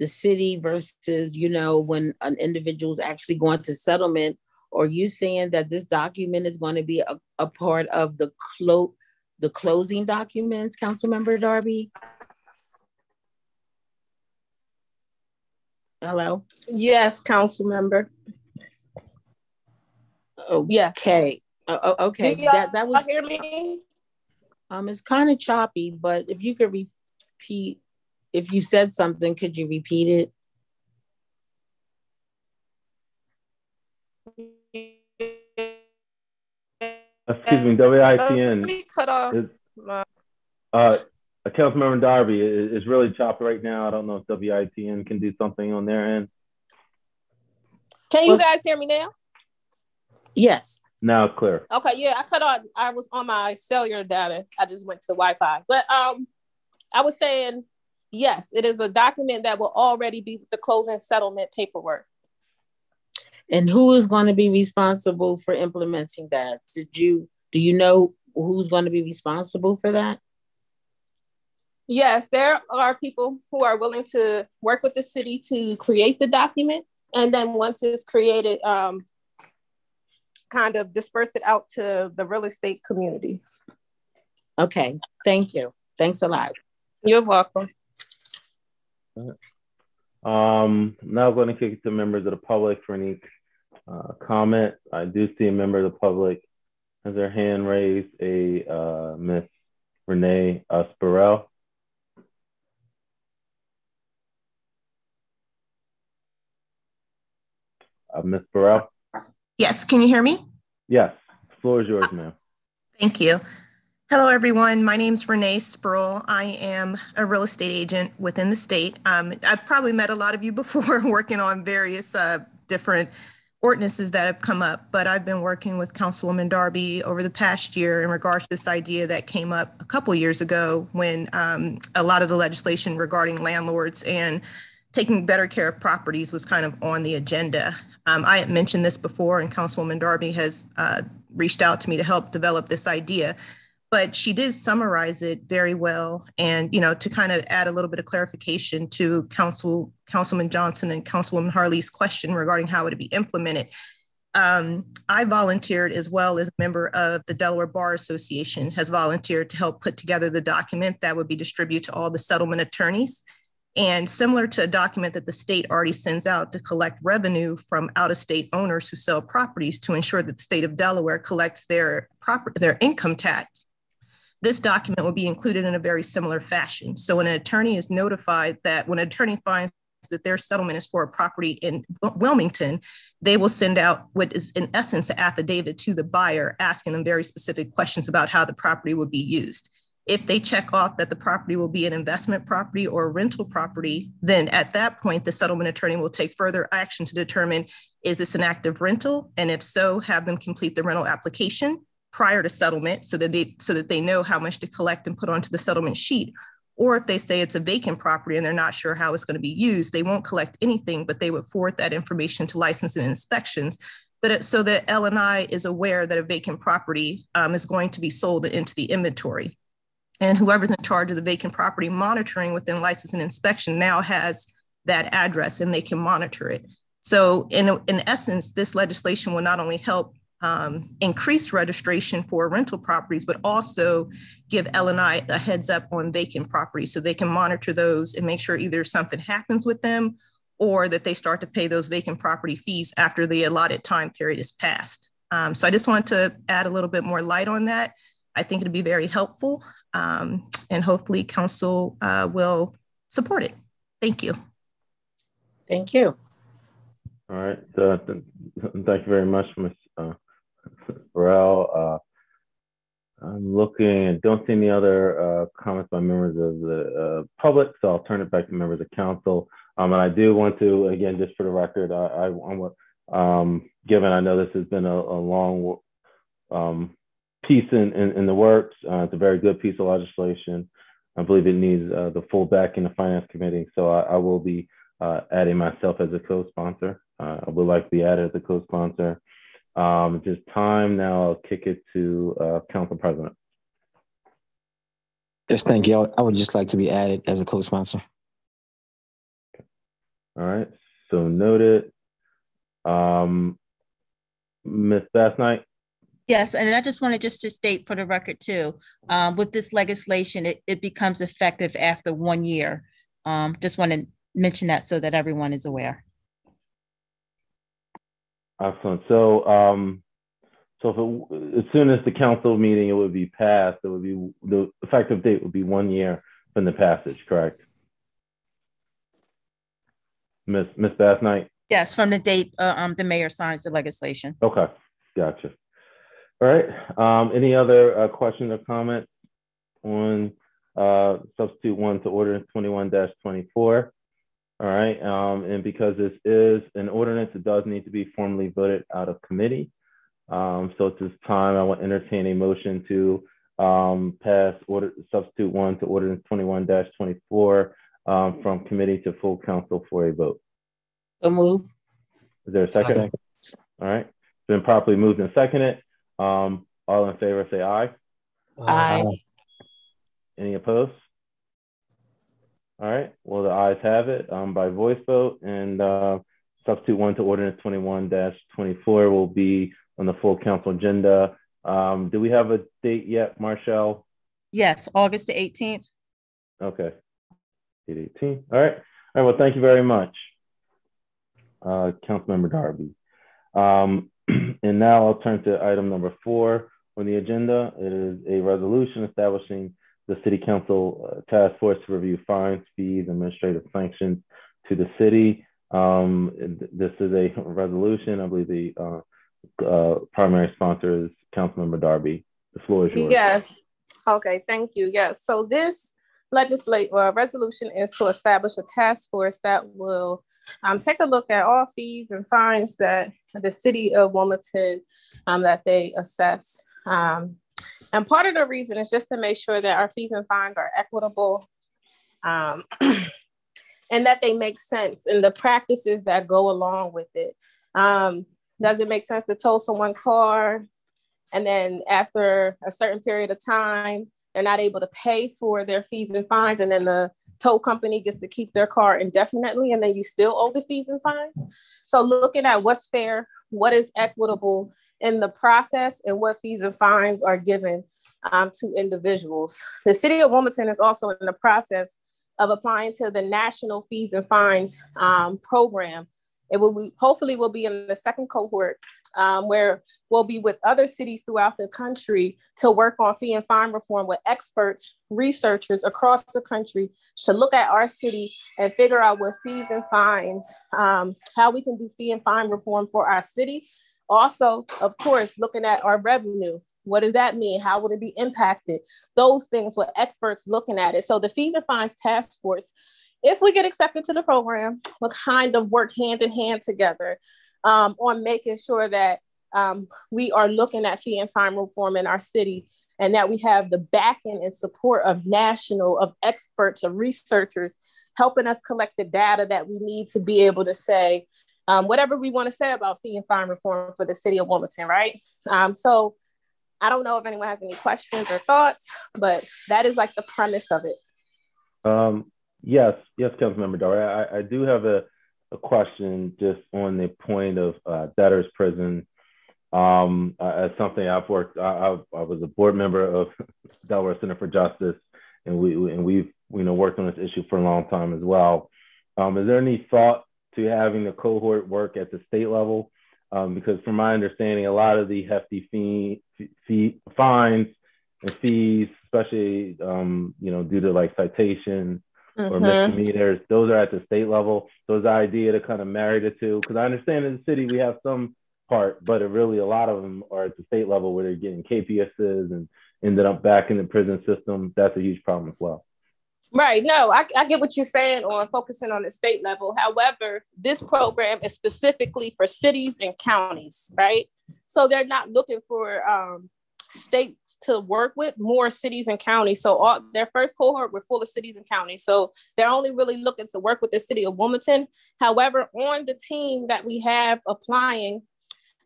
the city versus you know when an individual is actually going to settlement or you saying that this document is going to be a, a part of the clo- the closing documents council member darby Hello? Yes, council member. Oh, yes. Okay. Uh, okay. That, that was. hear me? Um, it's kind of choppy, but if you could repeat if you said something, could you repeat it? Excuse me, WITN. Cut off. Is, uh, Councilmember Darby is, is really choppy right now. I don't know if WITN can do something on their end. Can you guys hear me now? Yes. Now clear. Okay, yeah, I cut off. I was on my cellular data. I just went to Wi-Fi. But um, I was saying, yes, it is a document that will already be the closing settlement paperwork. And who is going to be responsible for implementing that? Did you do you know who's going to be responsible for that? Yes, there are people who are willing to work with the city to create the document. And then once it's created, um, kind of disperse it out to the real estate community. Okay, thank you. Thanks a lot. You're welcome. Um, now I'm going to kick it to members of the public for any uh, comment. I do see a member of the public has their hand raised, a uh, Miss Renee uh, Spurrell. Uh, Ms. Burrell? Yes, can you hear me? Yes, the floor is yours, ma'am. Thank you. Hello, everyone. My name is Renee Spurl. I am a real estate agent within the state. Um, I've probably met a lot of you before working on various uh, different ordinances that have come up, but I've been working with Councilwoman Darby over the past year in regards to this idea that came up a couple years ago when um, a lot of the legislation regarding landlords and taking better care of properties was kind of on the agenda. Um, I had mentioned this before, and Councilwoman Darby has uh, reached out to me to help develop this idea. But she did summarize it very well, and you know, to kind of add a little bit of clarification to Council Councilman Johnson and Councilwoman Harlee's question regarding how it would be implemented. Um, I volunteered as well as a member of the Delaware Bar Association has volunteered to help put together the document that would be distributed to all the settlement attorneys and similar to a document that the state already sends out to collect revenue from out of state owners who sell properties to ensure that the state of Delaware collects their, proper, their income tax, this document will be included in a very similar fashion. So when an attorney is notified that when an attorney finds that their settlement is for a property in Wilmington, they will send out what is in essence an affidavit to the buyer asking them very specific questions about how the property would be used. If they check off that the property will be an investment property or a rental property, then at that point, the settlement attorney will take further action to determine is this an active rental? And if so, have them complete the rental application prior to settlement so that they so that they know how much to collect and put onto the settlement sheet. Or if they say it's a vacant property and they're not sure how it's going to be used, they won't collect anything, but they would forward that information to license and inspections that it, so that L&I is aware that a vacant property um, is going to be sold into the inventory and whoever's in charge of the vacant property monitoring within license and inspection now has that address and they can monitor it. So in, in essence, this legislation will not only help um, increase registration for rental properties, but also give L&I a heads up on vacant properties so they can monitor those and make sure either something happens with them or that they start to pay those vacant property fees after the allotted time period is passed. Um, so I just want to add a little bit more light on that. I think it'd be very helpful um, and hopefully council uh, will support it. Thank you. Thank you. All right. Uh, th thank you very much, Ms. Uh, Burrell. Uh, I'm looking and don't see any other uh, comments by members of the uh, public, so I'll turn it back to members of council. Um, and I do want to, again, just for the record, I, I, um, given I know this has been a, a long um, piece in, in, in the works. Uh, it's a very good piece of legislation. I believe it needs uh, the full backing of Finance Committee. So I, I will be uh, adding myself as a co-sponsor. Uh, I would like to be added as a co-sponsor. Um, just time now, I'll kick it to uh, Council President. Yes, thank you. I would just like to be added as a co-sponsor. All right, so noted. Um, Ms. Basnight? Yes, and I just wanted just to state for the record too, um, with this legislation, it, it becomes effective after one year. Um, just want to mention that so that everyone is aware. Excellent. So, um, so it, as soon as the council meeting it would be passed, it would be the effective date would be one year from the passage, correct? Miss Miss Basnight? Yes, from the date uh, um, the mayor signs the legislation. Okay, gotcha. All right. Um, any other uh, questions or comments on uh, substitute one to ordinance 21-24? All right. Um, and because this is an ordinance, it does need to be formally voted out of committee. Um, so at this time, I will entertain a motion to um, pass order substitute one to ordinance 21-24 um, from committee to full council for a vote. So move. Is there a second? second. All right. It's been properly moved and seconded. Um, all in favor, say aye. Aye. Any opposed? All right. Well, the ayes have it um, by voice vote, and uh, substitute one to ordinance 21-24 will be on the full council agenda. Um, do we have a date yet, Marshall? Yes, August 18th. Okay. 18. All right. All right. Well, thank you very much, uh, Councilmember Darby. Um, and now I'll turn to item number four on the agenda. It is a resolution establishing the City Council uh, Task Force to review fines, fees, administrative sanctions to the city. Um, this is a resolution. I believe the uh, uh, primary sponsor is Councilmember Darby. The floor is yours. Yes. Okay. Thank you. Yes. So this legislate uh, resolution is to establish a task force that will um, take a look at all fees and fines that the city of Wilmington um, that they assess. Um, and part of the reason is just to make sure that our fees and fines are equitable um, and that they make sense and the practices that go along with it. Um, does it make sense to tow someone's car and then after a certain period of time, they're not able to pay for their fees and fines, and then the tow company gets to keep their car indefinitely, and then you still owe the fees and fines. So, looking at what's fair, what is equitable in the process, and what fees and fines are given um, to individuals. The city of Wilmington is also in the process of applying to the National Fees and Fines um, program. It will be, hopefully will be in the second cohort um, where we'll be with other cities throughout the country to work on fee and fine reform with experts, researchers across the country to look at our city and figure out what fees and fines, um, how we can do fee and fine reform for our city. Also, of course, looking at our revenue. What does that mean? How would it be impacted? Those things with experts looking at it. So the fees and fines task force, if we get accepted to the program, we'll kind of work hand in hand together um, on making sure that um, we are looking at fee and fine reform in our city and that we have the backing and support of national, of experts, of researchers helping us collect the data that we need to be able to say um, whatever we want to say about fee and fine reform for the city of Wilmington, right? Um, so I don't know if anyone has any questions or thoughts, but that is like the premise of it. Um, yes, yes, Councilmember Dory. I, I do have a a question just on the point of uh, debtors prison. Um, uh, as something I've worked, I, I, I, was a board member of Delaware Center for Justice, and we and we've you know worked on this issue for a long time as well. Um, is there any thought to having the cohort work at the state level? Um, because from my understanding, a lot of the hefty fee, fee fines and fees, especially um, you know due to like citations mm-hmm. or misdemeanors. Those are at the state level. So it's the idea to kind of marry the two. Because I understand in the city we have some part, but really a lot of them are at the state level where they're getting KPSs and ended up back in the prison system. That's a huge problem as well. Right. No, I, I get what you're saying on focusing on the state level. However, this program is specifically for cities and counties, right? So they're not looking for um, states to work with, more cities and counties. So all their first cohort were full of cities and counties. So they're only really looking to work with the city of Wilmington. However, on the team that we have applying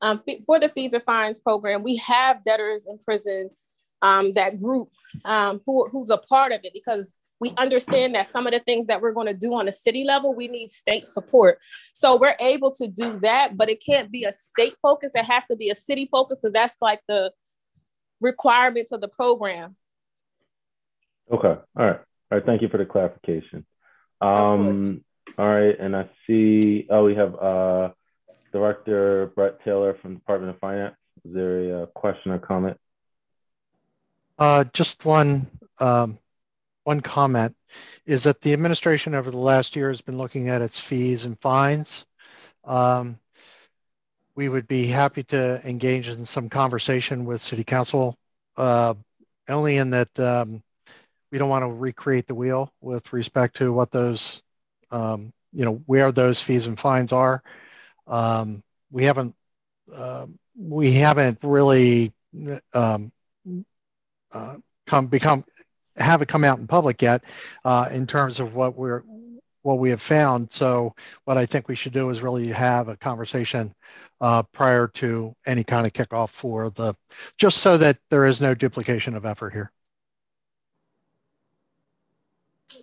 um, for the fees and fines program, we have debtors in prison, um, that group um, who, who's a part of it because we understand that some of the things that we're going to do on a city level, we need state support. So we're able to do that, but it can't be a state focus. It has to be a city focus because that's like the requirements of the program. Okay. All right. All right. Thank you for the clarification. Um, all right. And I see, oh, we have uh, Director Brett Taylor from Department of Finance. Is there a uh, question or comment? Uh, just one. Um, one comment is that the administration over the last year has been looking at its fees and fines. Um, we would be happy to engage in some conversation with City Council, uh, only in that um, we don't want to recreate the wheel with respect to what those, um, you know, where those fees and fines are. Um, we haven't, uh, we haven't really um, uh, come become have it come out in public yet uh, in terms of what we're what we have found. So what I think we should do is really have a conversation uh, prior to any kind of kickoff for the, just so that there is no duplication of effort here.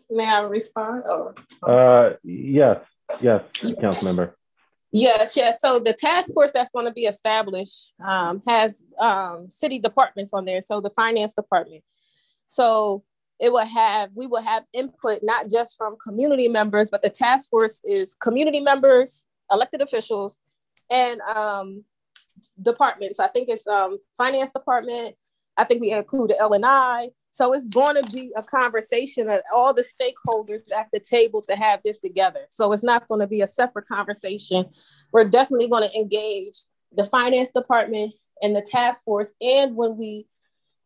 May I respond? Or? Uh, yes, yes, council member. Yes, yes. So the task force that's going to be established um, has um, city departments on there. So the finance department. So it will have we will have input not just from community members, but the task force is community members, elected officials, and um, departments. I think it's um, finance department. I think we include L and I. So it's going to be a conversation of all the stakeholders at the table to have this together. So it's not going to be a separate conversation. We're definitely going to engage the finance department and the task force. And when we,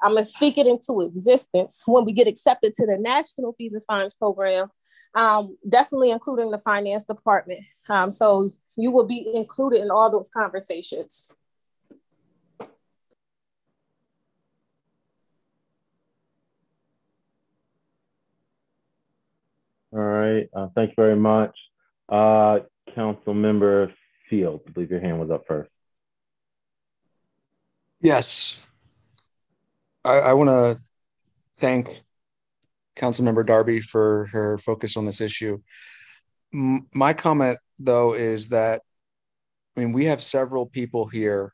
I'm going to speak it into existence, when we get accepted to the National Fees and Fines Program, um, definitely including the finance department. Um, so you will be included in all those conversations. All right, uh, thank you very much. Uh, Council Member Field, I believe your hand was up first. Yes. I, I want to thank Councilmember Darby for her focus on this issue. M my comment, though, is that I mean, we have several people here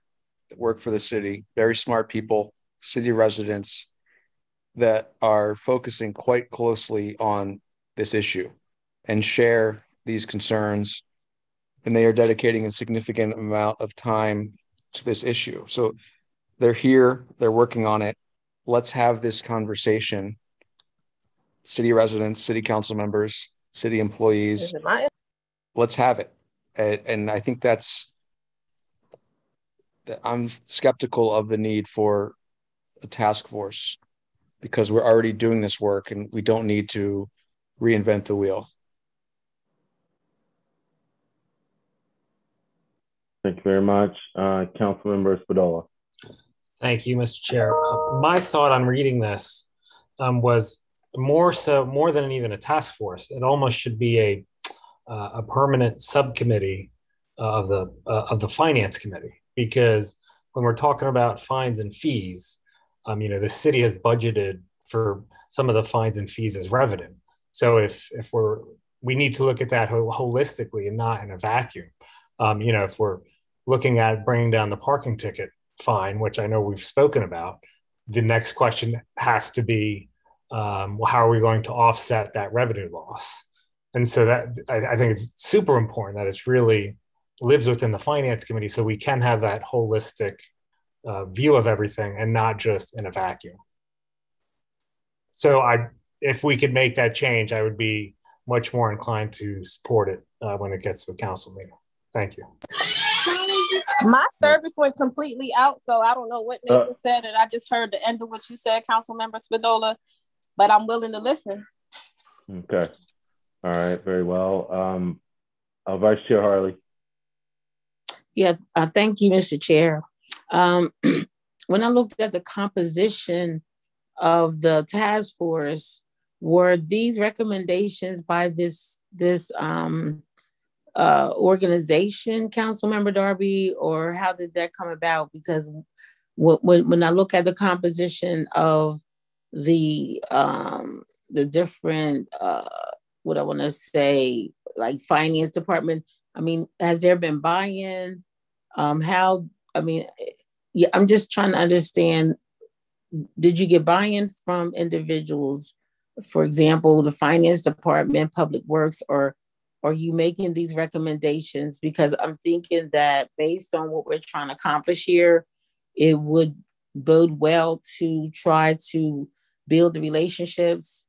that work for the city, very smart people, city residents that are focusing quite closely on this issue and share these concerns. And they are dedicating a significant amount of time to this issue. So they're here, they're working on it. Let's have this conversation. City residents, city council members, city employees. Let's have it. And, and I think that's, I'm skeptical of the need for a task force because we're already doing this work and we don't need to reinvent the wheel. Thank you very much. Uh, Councilmember Spadola. Thank you, Mr. Chair. My thought on reading this um, was more so, more than even a task force. It almost should be a uh, a permanent subcommittee uh, of the uh, of the finance committee because when we're talking about fines and fees, um, you know, the city has budgeted for some of the fines and fees as revenue. So if if we're we need to look at that holistically and not in a vacuum. Um, you know, if we're looking at bringing down the parking ticket fine, which I know we've spoken about, the next question has to be, um, well, how are we going to offset that revenue loss? And so that I, I think it's super important that it's really lives within the finance committee, so we can have that holistic uh, view of everything and not just in a vacuum. So I if we could make that change, I would be much more inclined to support it uh, when it gets to a council meeting. Thank you. My service went completely out, so I don't know what Nathan uh, said, and I just heard the end of what you said, Council Member Spadola, but I'm willing to listen. Okay. All right. Very well. Um, uh, Vice Chair Harlee. Yeah. Uh, thank you, Mr. Chair. Um, when I looked at the composition of the task force, were these recommendations by this this um, uh, organization, Council Member Darby, or how did that come about? Because when when I look at the composition of the um, the different uh, what I want to say, like finance department, I mean, has there been buy-in? Um, how? I mean, yeah, I'm just trying to understand. Did you get buy-in from individuals? for example, the finance department, public works, or are you making these recommendations? Because I'm thinking that based on what we're trying to accomplish here, it would bode well to try to build the relationships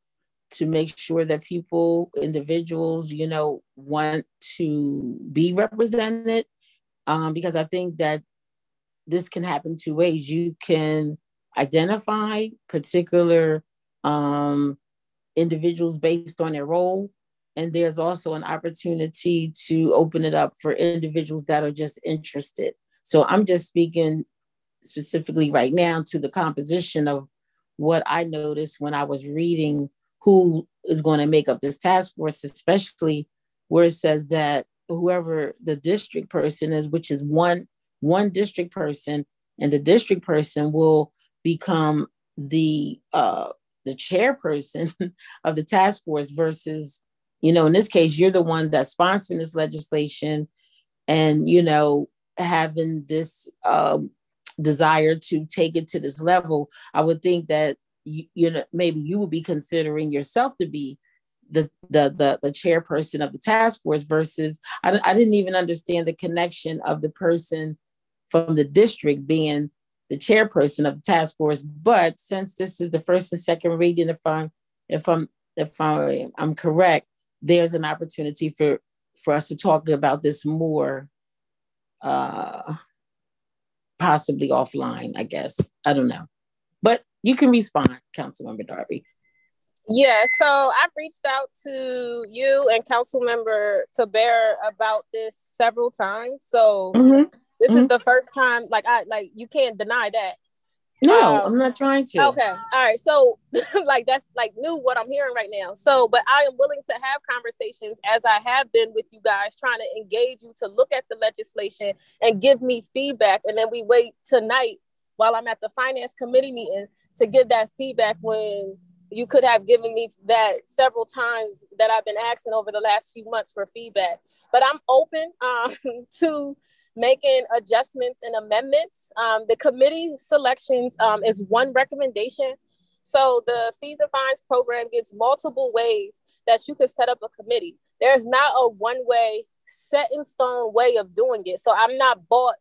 to make sure that people, individuals, you know, want to be represented. Um, because I think that this can happen two ways. You can identify particular um, individuals based on their role. And there's also an opportunity to open it up for individuals that are just interested. So I'm just speaking specifically right now to the composition of what I noticed when I was reading who is going to make up this task force, especially where it says that whoever the district person is, which is one one district person, and the district person will become the uh, the chairperson of the task force versus, you know, in this case, you're the one that's sponsoring this legislation, and you know, having this um, desire to take it to this level. I would think that you, you know maybe you would be considering yourself to be the the the, the chairperson of the task force versus I, I didn't even understand the connection of the person from the district being the chairperson of the task force but since this is the first and second reading if i'm if i'm if i'm, I'm correct there's an opportunity for for us to talk about this more uh possibly offline i guess i don't know but you can respond, Councilmember Darby. Yeah, so I've reached out to you and Councilmember Caber about this several times. So mm-hmm. this mm-hmm. is the first time, like I like you can't deny that. No, um, I'm not trying to. Okay. All right. So like that's like new what I'm hearing right now. So, but I am willing to have conversations as I have been with you guys, trying to engage you to look at the legislation and give me feedback. And then we wait tonight while I'm at the finance committee meeting to give that feedback when you could have given me that several times that I've been asking over the last few months for feedback. But I'm open um, to making adjustments and amendments. Um, the committee selections um, is one recommendation. So the fees and fines program gives multiple ways that you could set up a committee. There's not a one way, set in stone way of doing it. So I'm not bought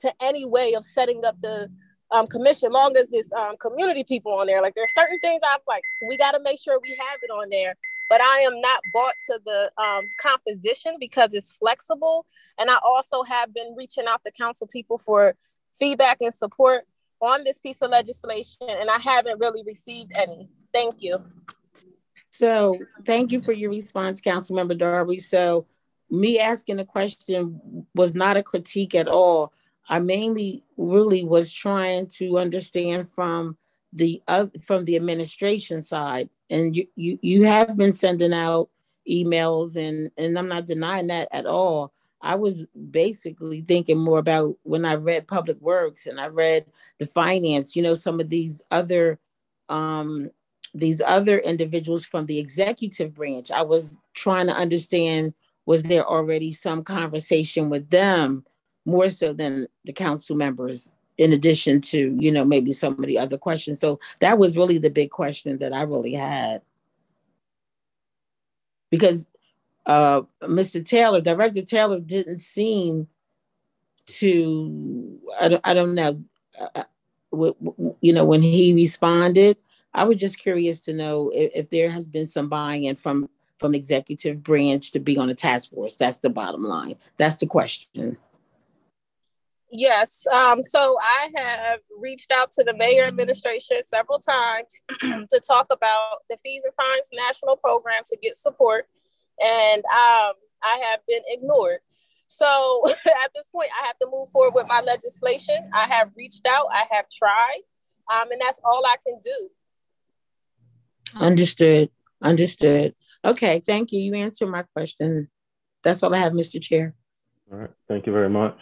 to any way of setting up the um, commission, long as it's um, community people on there. Like there's certain things I'm like, we got to make sure we have it on there. But I am not bought to the um, composition because it's flexible. And I also have been reaching out to council people for feedback and support on this piece of legislation, and I haven't really received any. Thank you. So thank you for your response, Councilmember Darby. So me asking the question was not a critique at all I mainly really was trying to understand from the uh, from the administration side, and you, you you have been sending out emails, and and I'm not denying that at all. I was basically thinking more about when I read Public Works and I read the finance. You know, some of these other um, these other individuals from the executive branch. I was trying to understand was there already some conversation with them more so than the council members in addition to you know maybe some of the other questions. So that was really the big question that i really had. Because uh mr taylor director taylor didn't seem to i don't, I don't know uh, uh you know when he responded i was just curious to know if, if there has been some buy-in from from executive branch to be on a task force. That's the bottom line. That's the question Yes. Um, so I have reached out to the mayor administration several times to talk about the fees and fines national program to get support, and um, I have been ignored. So at this point, I have to move forward with my legislation. I have reached out, I have tried, um, and that's all I can do. Understood. Understood. Okay. Thank you. You answered my question. That's all I have, Mr. Chair. All right. Thank you very much.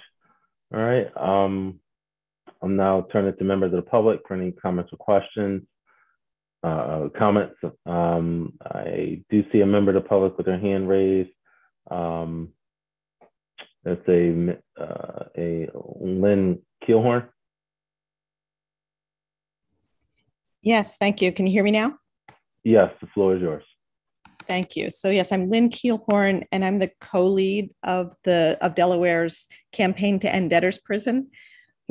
All right. Um, I'm now turning it to members of the public for any comments or questions. Uh, comments. Um, I do see a member of the public with their hand raised. Um, it's a uh, a Lynn Keelhorn. Yes, thank you. Can you hear me now? Yes, the floor is yours. Thank you. So yes, I'm Lynn Keelhorn, and I'm the co-lead of the of Delaware's campaign to end debtors prison.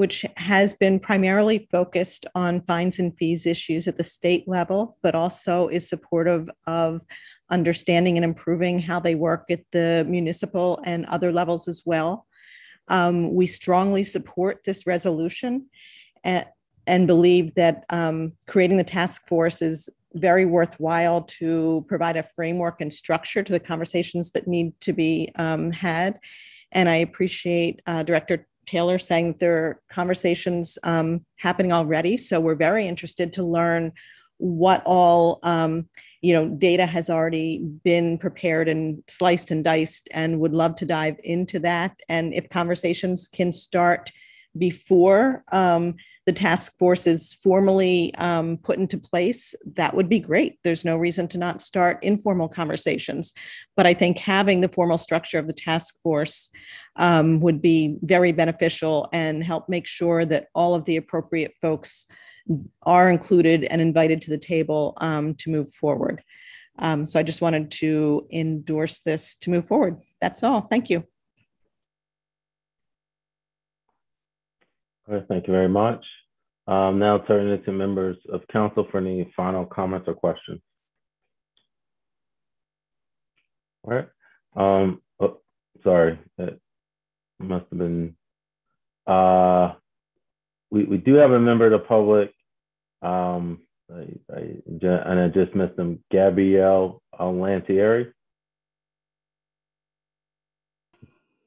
which has been primarily focused on fines and fees issues at the state level, but also is supportive of understanding and improving how they work at the municipal and other levels as well. Um, we strongly support this resolution and, and believe that um, creating the task force is very worthwhile to provide a framework and structure to the conversations that need to be um, had. And I appreciate uh, Director Taylor saying that there are conversations um, happening already. So we're very interested to learn what all um, you know data has already been prepared and sliced and diced, and would love to dive into that. And if conversations can start before um, the task force is formally um, put into place, that would be great. There's no reason to not start informal conversations. But I think having the formal structure of the task force um, would be very beneficial and help make sure that all of the appropriate folks are included and invited to the table um, to move forward. Um, so I just wanted to endorse this to move forward. That's all. Thank you. Thank you very much. Um, now turning it to members of council for any final comments or questions. All right. Um, oh, sorry, it must have been. Uh, we, we do have a member of the public, um, I, I, and I just missed them, Gabrielle Lantieri.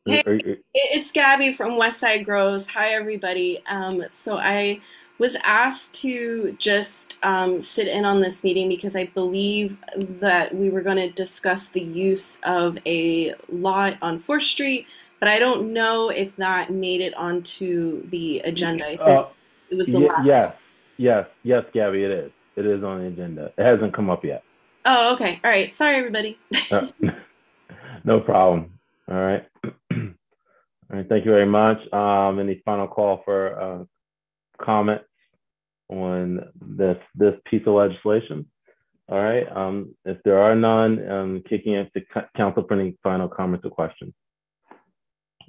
Hey, it's Gabby from Westside Grows. Hi, everybody. Um, so I was asked to just um, sit in on this meeting because I believe that we were going to discuss the use of a lot on 4th Street, but I don't know if that made it onto the agenda. I think uh, it was the y- last. Yes, yes, yes, Gabby, it is. It is on the agenda. It hasn't come up yet. Oh, okay. All right. Sorry, everybody. uh, no problem. All right. All right, thank you very much. Um, any final call for uh, comments on this this piece of legislation? All right. Um, if there are none, um, kicking it to council for any final comments or questions.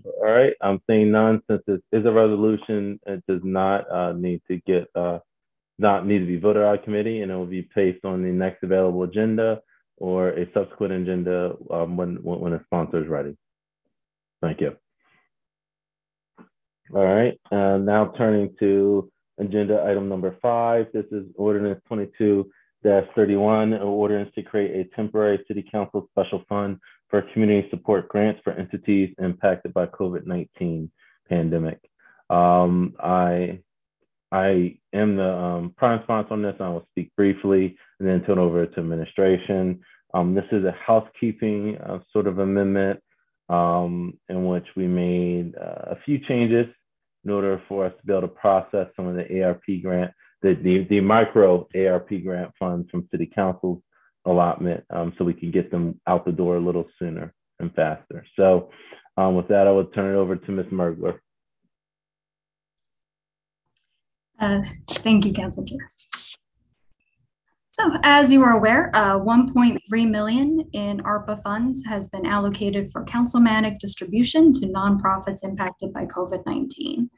All right. I'm saying none since this is a resolution. It does not uh, need to get uh, not need to be voted out of committee, and it will be placed on the next available agenda or a subsequent agenda um, when when a sponsor is ready. Thank you. All right, uh, now turning to agenda item number five. This is ordinance 22 31, an ordinance to create a temporary city council special fund for community support grants for entities impacted by COVID-19 pandemic. Um, I I am the um, prime sponsor on this. I will speak briefly and then turn over to administration. Um, this is a housekeeping uh, sort of amendment um, in which we made uh, a few changes in order for us to be able to process some of the ARP grant, the, the, the micro ARP grant funds from city council's allotment um, so we can get them out the door a little sooner and faster. So um, with that, I will turn it over to Ms. Mergler. Uh, thank you, Council Chair. So as you are aware, uh, 1.3 million in ARPA funds has been allocated for councilmanic distribution to nonprofits impacted by COVID-19.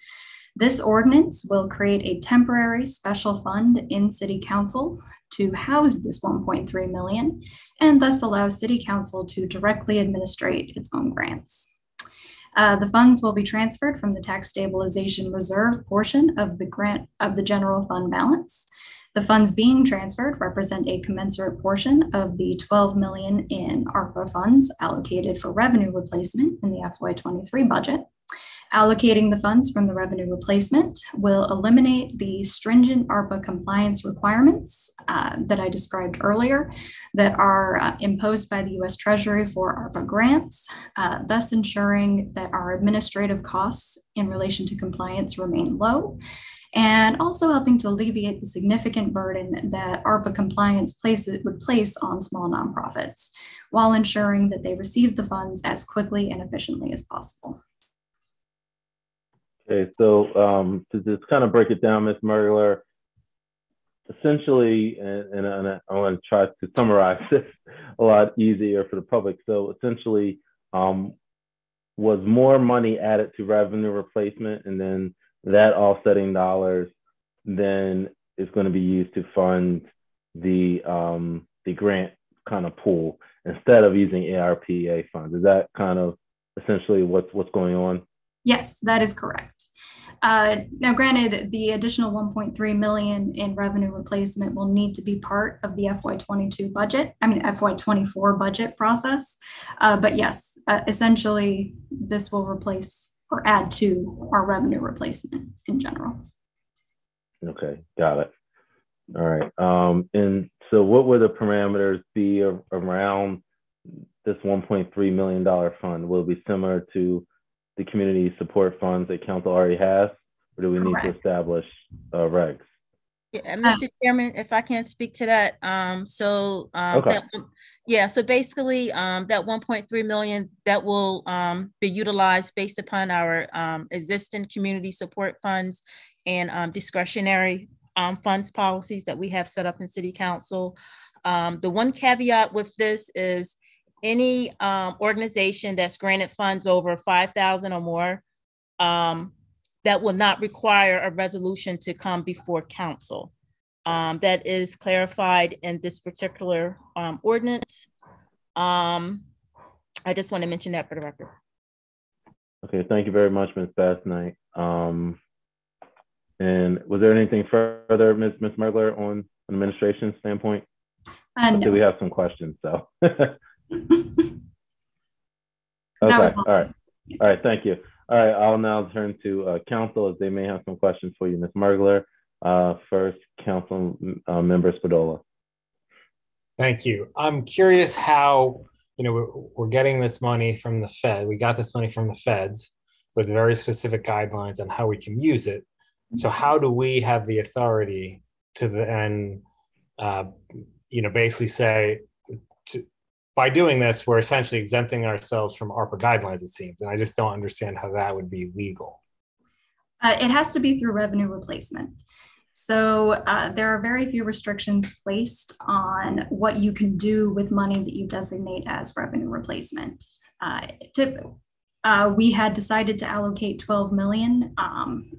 This ordinance will create a temporary special fund in City Council to house this 1.3 million and thus allow City Council to directly administrate its own grants. Uh, the funds will be transferred from the tax stabilization reserve portion of the grant of the general fund balance the funds being transferred represent a commensurate portion of the 12 million in ARPA funds allocated for revenue replacement in the FY23 budget. Allocating the funds from the revenue replacement will eliminate the stringent ARPA compliance requirements uh, that I described earlier that are uh, imposed by the US Treasury for ARPA grants, uh, thus ensuring that our administrative costs in relation to compliance remain low and also helping to alleviate the significant burden that ARPA compliance places, would place on small nonprofits while ensuring that they receive the funds as quickly and efficiently as possible. Okay, so um, to just kind of break it down, Ms. Mergler, essentially, and, and, and I want to try to summarize this a lot easier for the public. So essentially, um, was more money added to revenue replacement, and then that offsetting dollars then is going to be used to fund the um, the grant kind of pool instead of using ARPA funds. Is that kind of essentially what's what's going on? Yes, that is correct. Uh, now, granted, the additional 1.3 million in revenue replacement will need to be part of the FY22 budget. I mean, FY24 budget process. Uh, but yes, uh, essentially, this will replace or add to our revenue replacement in general. Okay, got it. All right. Um, and so, what would the parameters be around this 1.3 million dollar fund? Will it be similar to the community support funds that council already has, or do we Correct. need to establish uh, regs? Yeah, Mr. Uh, Chairman, if I can speak to that, um, so um, okay. that, yeah, so basically, um, that 1.3 million that will um, be utilized based upon our um, existing community support funds and um, discretionary um, funds policies that we have set up in City Council. Um, the one caveat with this is any um, organization that's granted funds over 5,000 or more, um, that will not require a resolution to come before council. Um, that is clarified in this particular um, ordinance. Um, I just want to mention that for the record. Okay, thank you very much, Ms. Basnight. Um, and was there anything further, Ms. Ms. Mergler, on an administration standpoint? Uh, no. we have some questions, so. okay, all right. All right, thank you. All right, I'll now turn to uh, council as they may have some questions for you, Ms. Mergler. Uh, first, Council uh, Member Spadola. Thank you. I'm curious how, you know, we're, getting this money from the Fed. We got this money from the Feds with very specific guidelines on how we can use it. So how do we have the authority to then, uh, you know, basically say, by doing this, we're essentially exempting ourselves from ARPA guidelines, it seems. And I just don't understand how that would be legal. Uh, it has to be through revenue replacement. So uh, there are very few restrictions placed on what you can do with money that you designate as revenue replacement. Uh, tip, uh, we had decided to allocate 12 million um,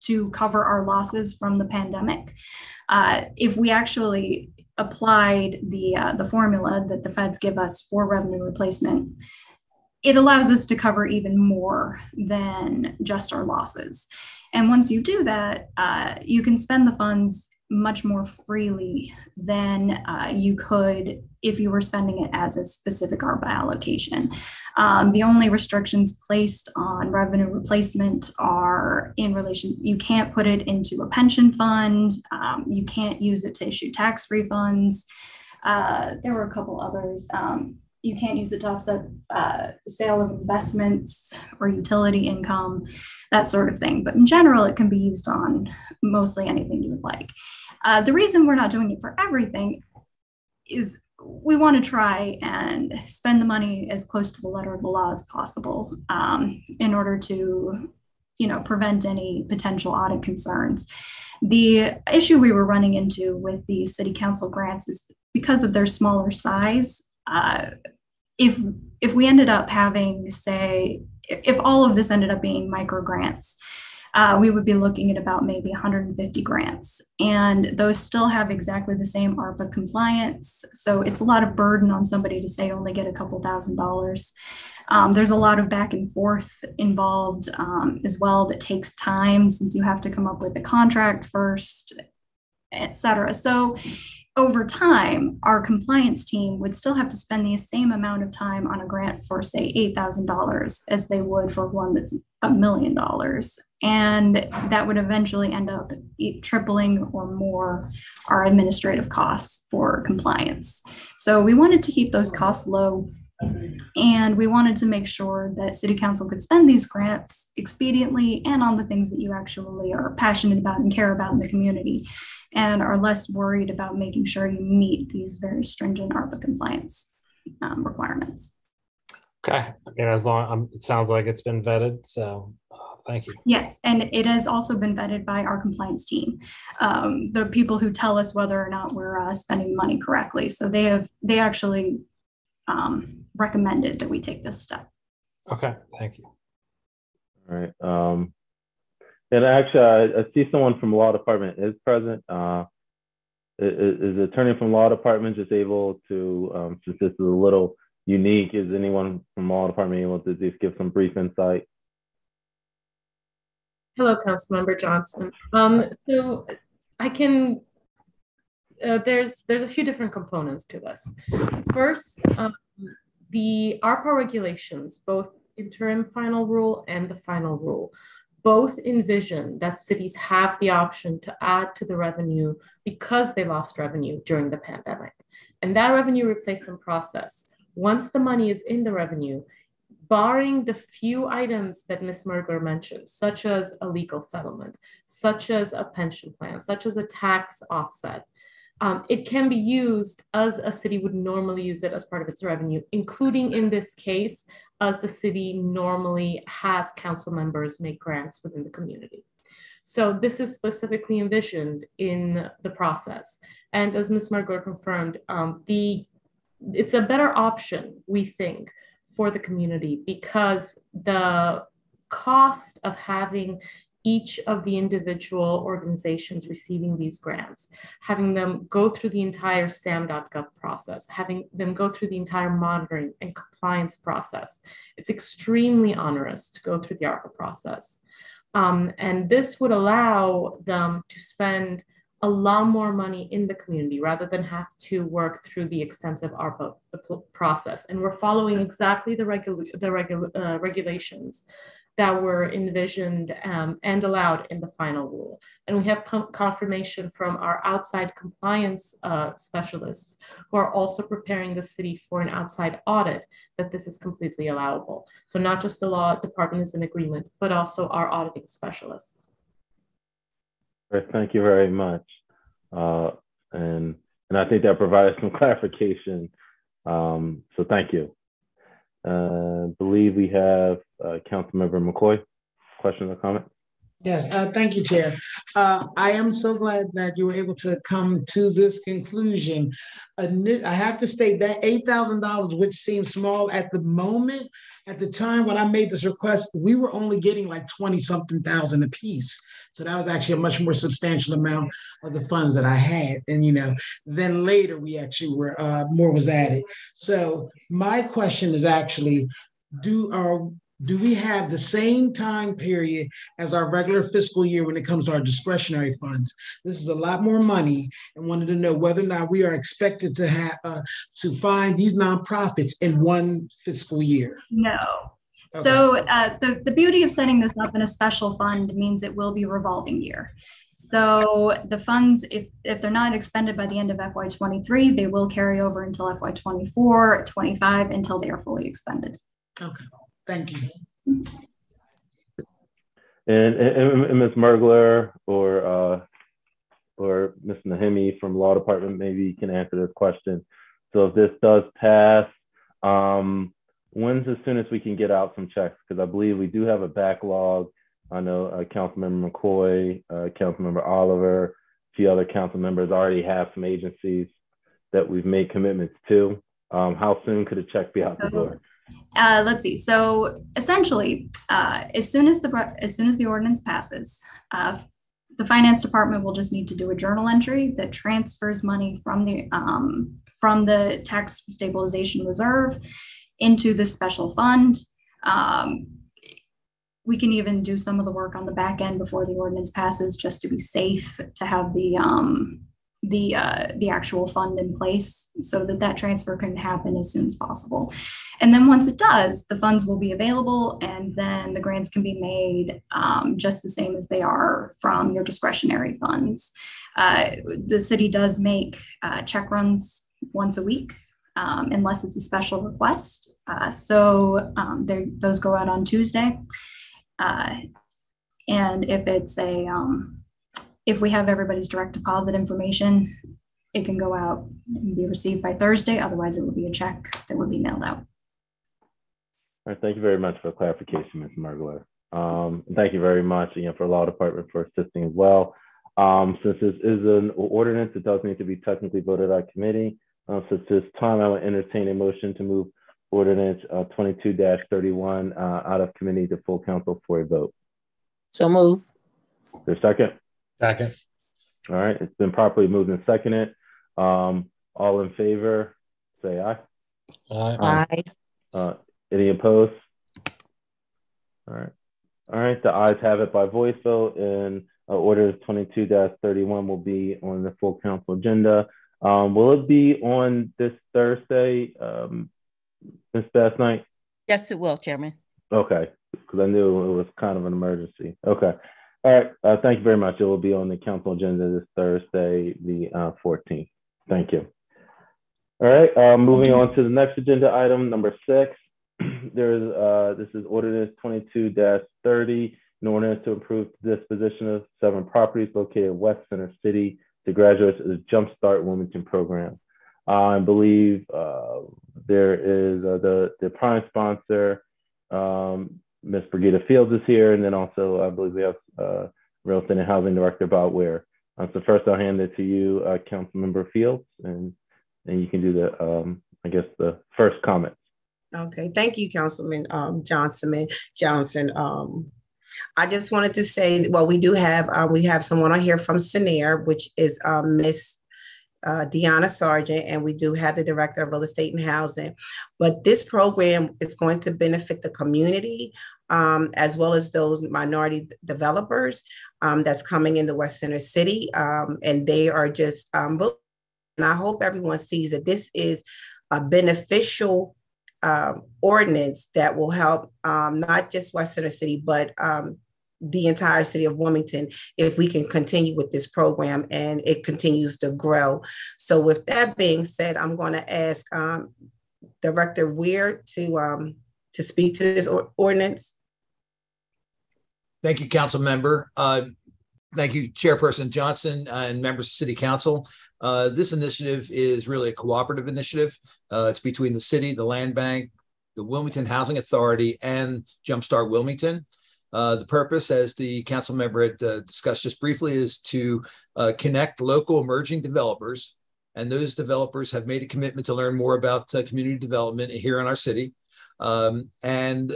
to cover our losses from the pandemic. Uh, if we actually applied the uh, the formula that the feds give us for revenue replacement, it allows us to cover even more than just our losses. And once you do that, uh, you can spend the funds much more freely than uh, you could if you were spending it as a specific ARPA allocation. Um, the only restrictions placed on revenue replacement are in relation, you can't put it into a pension fund, um, you can't use it to issue tax refunds. Uh, there were a couple others. Um, you can't use it to offset uh, sale of investments or utility income, that sort of thing. But in general, it can be used on mostly anything you would like. Uh, the reason we're not doing it for everything is we want to try and spend the money as close to the letter of the law as possible um, in order to you know prevent any potential audit concerns. The issue we were running into with the city council grants is because of their smaller size uh, if if we ended up having say if all of this ended up being micro grants uh, we would be looking at about maybe 150 grants. And those still have exactly the same ARPA compliance. So it's a lot of burden on somebody to say only get a couple thousand dollars. Um, there's a lot of back and forth involved um, as well that takes time since you have to come up with a contract first, et cetera. So over time, our compliance team would still have to spend the same amount of time on a grant for, say, $8,000 as they would for one that's a million dollars. And that would eventually end up tripling or more our administrative costs for compliance. So we wanted to keep those costs low and we wanted to make sure that City Council could spend these grants expediently and on the things that you actually are passionate about and care about in the community, and are less worried about making sure you meet these very stringent ARPA compliance um, requirements. Okay. And as long um, it sounds like it's been vetted, so uh, thank you. Yes, and it has also been vetted by our compliance team, um, the people who tell us whether or not we're uh, spending money correctly. So they have they actually um, recommended that we take this step. Okay, thank you. All right. Um, And actually, I, I, see someone from law department is present. Uh, is, is the attorney from law department just able to, um, since this is a little unique, is anyone from law department able to just give some brief insight? Hello, Councilmember Johnson. Um, so I can, uh, there's there's a few different components to this. First, um, the ARPA regulations, both interim final rule and the final rule, both envision that cities have the option to add to the revenue because they lost revenue during the pandemic. And that revenue replacement process, once the money is in the revenue, barring the few items that Ms. Mergler mentioned, such as a legal settlement, such as a pension plan, such as a tax offset, um, it can be used as a city would normally use it as part of its revenue, including in this case, as the city normally has council members make grants within the community. So this is specifically envisioned in the process. And as Ms. Margot confirmed, um, the it's a better option, we think, for the community because the cost of having each of the individual organizations receiving these grants, having them go through the entire SAM.gov process, having them go through the entire monitoring and compliance process. It's extremely onerous to go through the ARPA process. Um, and this would allow them to spend a lot more money in the community rather than have to work through the extensive ARPA process. And we're following exactly the, regu the regu uh, regulations that were envisioned um, and allowed in the final rule. And we have confirmation from our outside compliance uh, specialists who are also preparing the city for an outside audit that this is completely allowable. So not just the law department is in agreement, but also our auditing specialists. Thank you very much. Uh, and, and I think that provided some clarification. Um, so thank you. Uh, believe we have uh, Councilmember McCoy. Question or comment? Yes, uh, thank you, Chair. Uh, I am so glad that you were able to come to this conclusion. I have to state that $8,000, which seems small at the moment, at the time when I made this request, we were only getting like 20 something thousand a piece. So that was actually a much more substantial amount of the funds that I had. And, you know, then later we actually were, uh, more was added. So my question is actually, do our do we have the same time period as our regular fiscal year when it comes to our discretionary funds? This is a lot more money, and wanted to know whether or not we are expected to have uh, to find these nonprofits in one fiscal year. No. Okay. So uh, the, the beauty of setting this up in a special fund means it will be revolving year. So the funds, if, if they're not expended by the end of FY23, they will carry over until FY24, 25 until they are fully expended. Okay. Thank you. And, and, and Ms. Mergler or uh, or Ms. Nahimi from Law Department maybe can answer this question. So if this does pass, um, when's as soon as we can get out some checks? Because I believe we do have a backlog. I know uh, Councilmember McCoy, uh, Councilmember Oliver, a few other council members already have some agencies that we've made commitments to. Um, how soon could a check be out the door? Uh, let's see. So essentially, uh, as soon as the as soon as the ordinance passes, uh, the finance department will just need to do a journal entry that transfers money from the um, from the tax stabilization reserve into the special fund. Um, we can even do some of the work on the back end before the ordinance passes, just to be safe to have the um, the uh, the actual fund in place so that that transfer can happen as soon as possible. And then once it does, the funds will be available, and then the grants can be made um, just the same as they are from your discretionary funds. Uh, the city does make uh, check runs once a week. Um, unless it's a special request. Uh, so um, those go out on Tuesday. Uh, and if it's a um, if we have everybody's direct deposit information, it can go out and be received by Thursday. Otherwise, it would be a check that would be mailed out. All right, thank you very much for clarification, Ms. Mergler. Um, thank you very much again for law department for assisting as well. Um, since this is an ordinance, it does need to be technically voted out committee. Uh, so at this time, I will entertain a motion to move ordinance uh, 22-31 uh, out of committee to full council for a vote. So move. Is there a second? Second. All right, it's been properly moved and seconded. Um, all in favor, say aye. Aye. Aye. Uh, any opposed? All right. All right, the ayes have it by voice vote, and uh, order 22-31 will be on the full council agenda. Um, will it be on this Thursday, um, Ms. Basnight? Yes, it will, Chairman. Okay, because I knew it was kind of an emergency. Okay. All right. Uh, thank you very much. It will be on the council agenda this Thursday, the uh, 14th. Thank you. All right. Uh, moving on to the next agenda item, number six. There's uh, this is ordinance 22-30, an ordinance to improve the disposition of seven properties located in West Center City to graduates of the Jumpstart Wilmington program. I believe uh, there is uh, the the prime sponsor, um, Ms. Bregetta Fields is here, and then also I believe we have uh, Real Estate and Housing Director Bob Weir. Uh, so first, I'll hand it to you, uh, Councilmember Fields, and and you can do the um, I guess the first comment. Okay, thank you, Councilman um, Johnson. Johnson. Um, I just wanted to say, well, we do have uh, we have someone on here from Cinnaire, which is um, Miss uh, Deanna Sargent, and we do have the Director of Real Estate and Housing. But this program is going to benefit the community um, as well as those minority developers um, that's coming in the West Center City. Um, and they are just, um, and I hope everyone sees that this is a beneficial um, ordinance that will help not just West Center City, but the entire city of Wilmington if we can continue with this program and it continues to grow. So, with that being said, I'm going to ask um, Director Weir to um, to speak to this or- ordinance. Thank you, Council Member. Uh, thank you, Chairperson Johnson and members of City Council. Uh, this initiative is really a cooperative initiative. Uh, it's between the city, the land bank, the Wilmington Housing Authority, and Jumpstart Wilmington. Uh, the purpose, as the council member had uh, discussed just briefly, is to uh, connect local emerging developers. And those developers have made a commitment to learn more about uh, community development here in our city. Um, and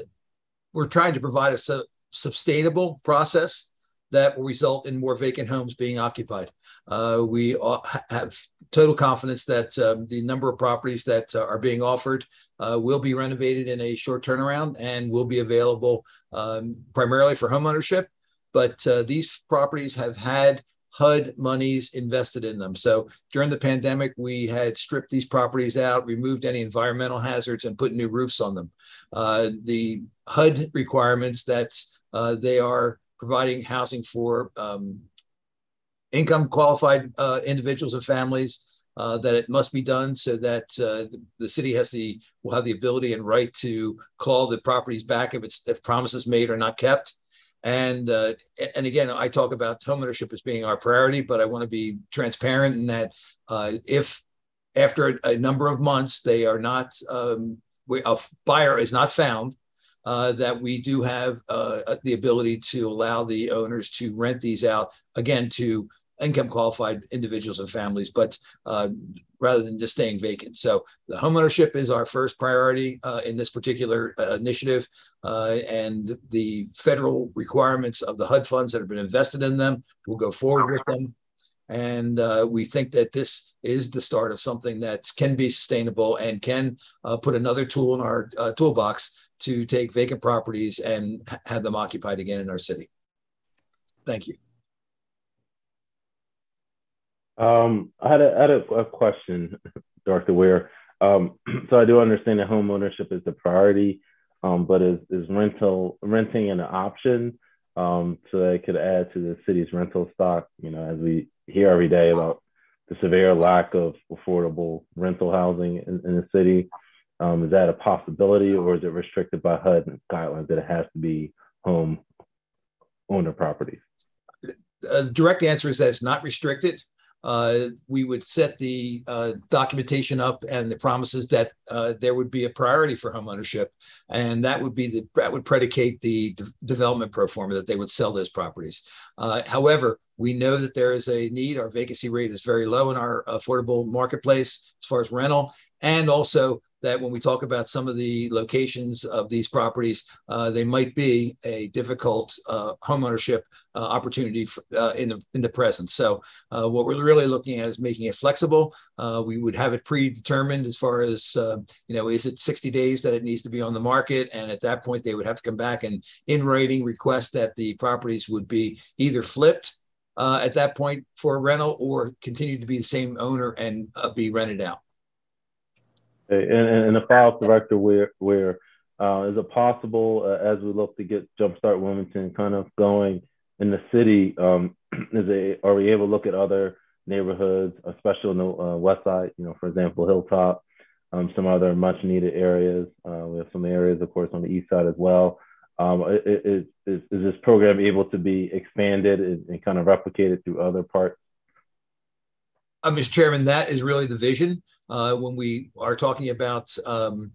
we're trying to provide a sustainable process that will result in more vacant homes being occupied. Uh, we have total confidence that um, the number of properties that uh, are being offered uh, will be renovated in a short turnaround and will be available um, primarily for homeownership. But uh, these properties have had HUD monies invested in them. So during the pandemic, we had stripped these properties out, removed any environmental hazards, and put new roofs on them. Uh, the HUD requirements that uh, they are providing housing for um, income qualified uh, individuals and families. Uh, that it must be done so that uh, the city has the will have the ability and right to call the properties back if it's if promises made are not kept. And uh, and again, I talk about homeownership as being our priority, but I want to be transparent in that uh, if after a, number of months they are not um, a buyer is not found, uh, that we do have uh, the ability to allow the owners to rent these out again to income qualified individuals and families, but uh, rather than just staying vacant. So the homeownership is our first priority uh, in this particular uh, initiative. Uh, and the federal requirements of the HUD funds that have been invested in them will go forward with them. And uh, we think that this is the start of something that can be sustainable and can put another tool in our toolbox to take vacant properties and have them occupied again in our city. Thank you. Um, I had had a, a question, Dr. Weir. Um, so I do understand that home ownership is the priority, um, but is, is rental renting an option um, so that it could add to the city's rental stock? You know, as we hear every day about the severe lack of affordable rental housing in, in the city. Um, is that a possibility, or is it restricted by HUD guidelines that it has to be home owner properties? The direct answer is that it's not restricted uh, we would set the uh, documentation up and the promises that uh, there would be a priority for homeownership, and that would be the that would predicate the de- development pro forma that they would sell those properties. Uh, however, We know that there is a need. Our vacancy rate is very low in our affordable marketplace as far as rental. And also that when we talk about some of the locations of these properties, uh, they might be a difficult uh, homeownership uh, opportunity uh, in, the, in the present. So uh, what we're really looking at is making it flexible. Uh, we would have it predetermined as far as, you know, is it 60 days that it needs to be on the market? And at that point, they would have to come back and in writing request that the properties would be either flipped at that point for rental or continue to be the same owner and be rented out. And, and, the follow-up director, Weir where uh, is it possible uh, as we look to get Jumpstart Wilmington kind of going in the city? Um, is it are we able to look at other neighborhoods, especially on the uh, west side? You know, for example, Hilltop, um, some other much-needed areas. Uh, we have some areas, of course, on the east side as well. Um, is, is, is this program able to be expanded and, and kind of replicated through other parts uh, Mr. Chairman, that is really the vision uh, when we are talking about um,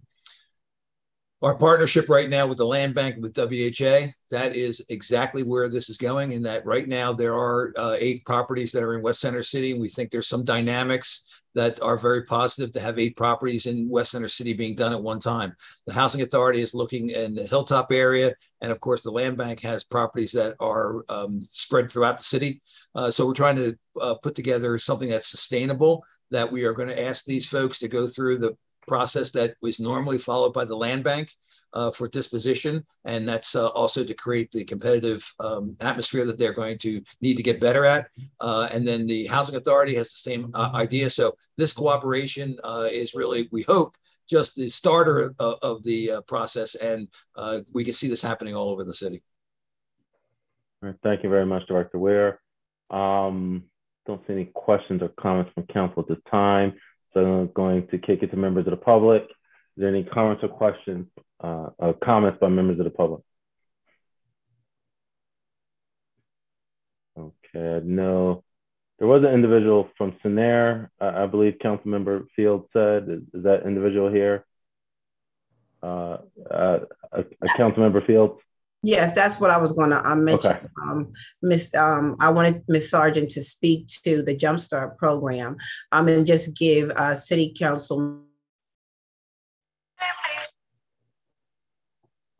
our partnership right now with the land bank with WHA. That is exactly where this is going. In that right now there are uh, eight properties that are in West Center City, and we think there's some dynamics that are very positive to have eight properties in West Center City being done at one time. The Housing Authority is looking in the Hilltop area, and of course, the Land Bank has properties that are um, spread throughout the city. Uh, so we're trying to uh, put together something that's sustainable. That we are going to ask these folks to go through the process that was normally followed by the Land Bank uh, for disposition, and that's uh, also to create the competitive um, atmosphere that they're going to need to get better at. Uh, and then the housing authority has the same uh, idea. So this cooperation uh, is really, we hope, just the starter of, of the uh, process, and we can see this happening all over the city. Thank you very much, Director Weir. Um, don't see any questions or comments from council at this time. So I'm going to kick it to members of the public. Is there any comments or questions uh, uh, comments by members of the public? Okay, no. There was an individual from Cinnaire, uh, I believe Councilmember Field said. Is, is that individual here? Uh, uh, a, a Councilmember Field? Yes, that's what I was going to uh, mention. Okay. Um, Miss, um, I wanted Miss Sargent to speak to the Jumpstart program um, and just give uh, City Council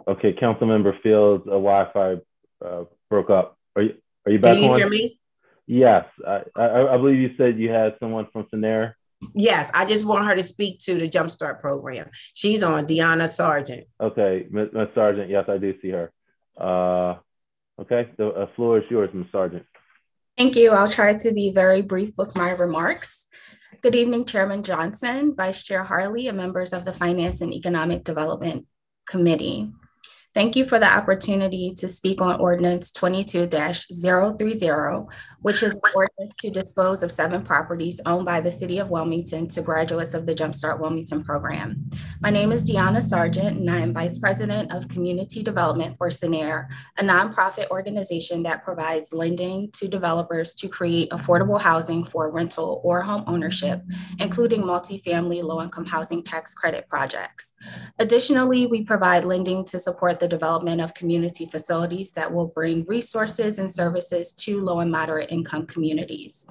Okay, Councilmember Fields, a Wi-Fi uh, broke up. Are you are you back Can you on? hear me? Yes, I, I, I believe you said you had someone from Cinnaire. Yes, I just want her to speak to the Jumpstart program. She's on Deanna Sargent. Okay, Ms. Sargent. Yes, I do see her. Uh, okay, the uh, floor is yours, Ms. Sargent. Thank you. I'll try to be very brief with my remarks. Good evening, Chairman Johnson, Vice Chair Harlee, and members of the Finance and Economic Development Committee. Thank you for the opportunity to speak on Ordinance 22-030, which is ordinance to dispose of seven properties owned by the City of Wilmington to graduates of the Jumpstart Wilmington program. My name is Deanna Sargent, and I am Vice President of Community Development for Cinnaire, a nonprofit organization that provides lending to developers to create affordable housing for rental or home ownership, including multifamily low-income housing tax credit projects. Additionally, we provide lending to support the development of community facilities that will bring resources and services to low and moderate income communities.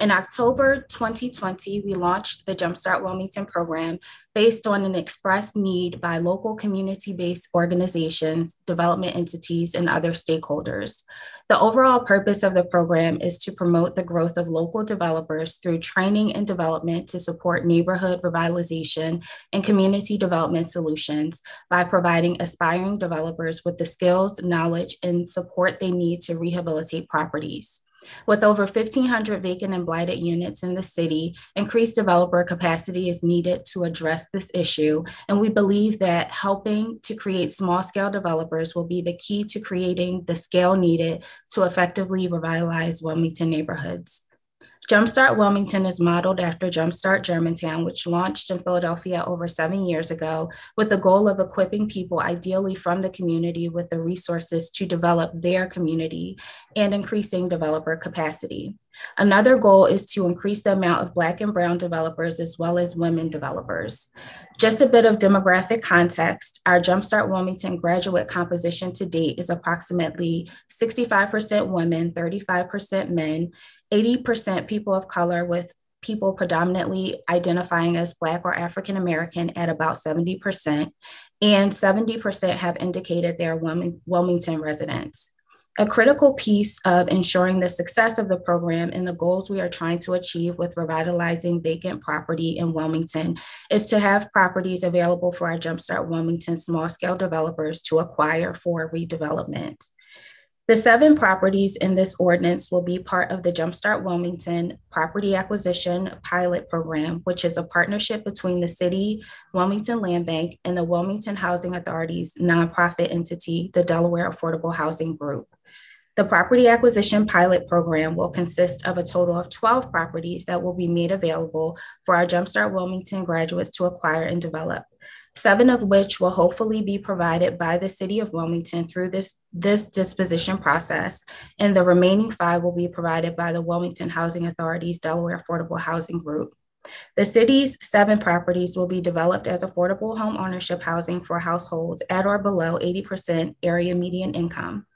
In October 2020, we launched the Jumpstart Wilmington program based on an express need by local community based organizations, development entities, and other stakeholders. The overall purpose of the program is to promote the growth of local developers through training and development to support neighborhood revitalization and community development solutions by providing aspiring developers with the skills, knowledge, and support they need to rehabilitate properties. With over 1,500 vacant and blighted units in the city, increased developer capacity is needed to address this issue. And we believe that helping to create small scale developers will be the key to creating the scale needed to effectively revitalize Wilmington neighborhoods. Jumpstart Wilmington is modeled after Jumpstart Germantown, which launched in Philadelphia over seven years ago with the goal of equipping people, ideally from the community, with the resources to develop their community and increasing developer capacity. Another goal is to increase the amount of Black and Brown developers as well as women developers. Just a bit of demographic context our Jumpstart Wilmington graduate composition to date is approximately 65% women, 35% men, 80% people of color, with people predominantly identifying as Black or African American at about 70%, and 70% have indicated they're Wilmington residents. A critical piece of ensuring the success of the program and the goals we are trying to achieve with revitalizing vacant property in Wilmington is to have properties available for our Jumpstart Wilmington small scale developers to acquire for redevelopment. The seven properties in this ordinance will be part of the Jumpstart Wilmington Property Acquisition Pilot Program, which is a partnership between the City, Wilmington Land Bank, and the Wilmington Housing Authority's nonprofit entity, the Delaware Affordable Housing Group. The property acquisition pilot program will consist of a total of 12 properties that will be made available for our Jumpstart Wilmington graduates to acquire and develop seven of which will hopefully be provided by the City of Wilmington through this, this disposition process, and the remaining five will be provided by the Wilmington Housing Authority's Delaware Affordable Housing Group. The city's seven properties will be developed as affordable home ownership housing for households at or below 80% area median income.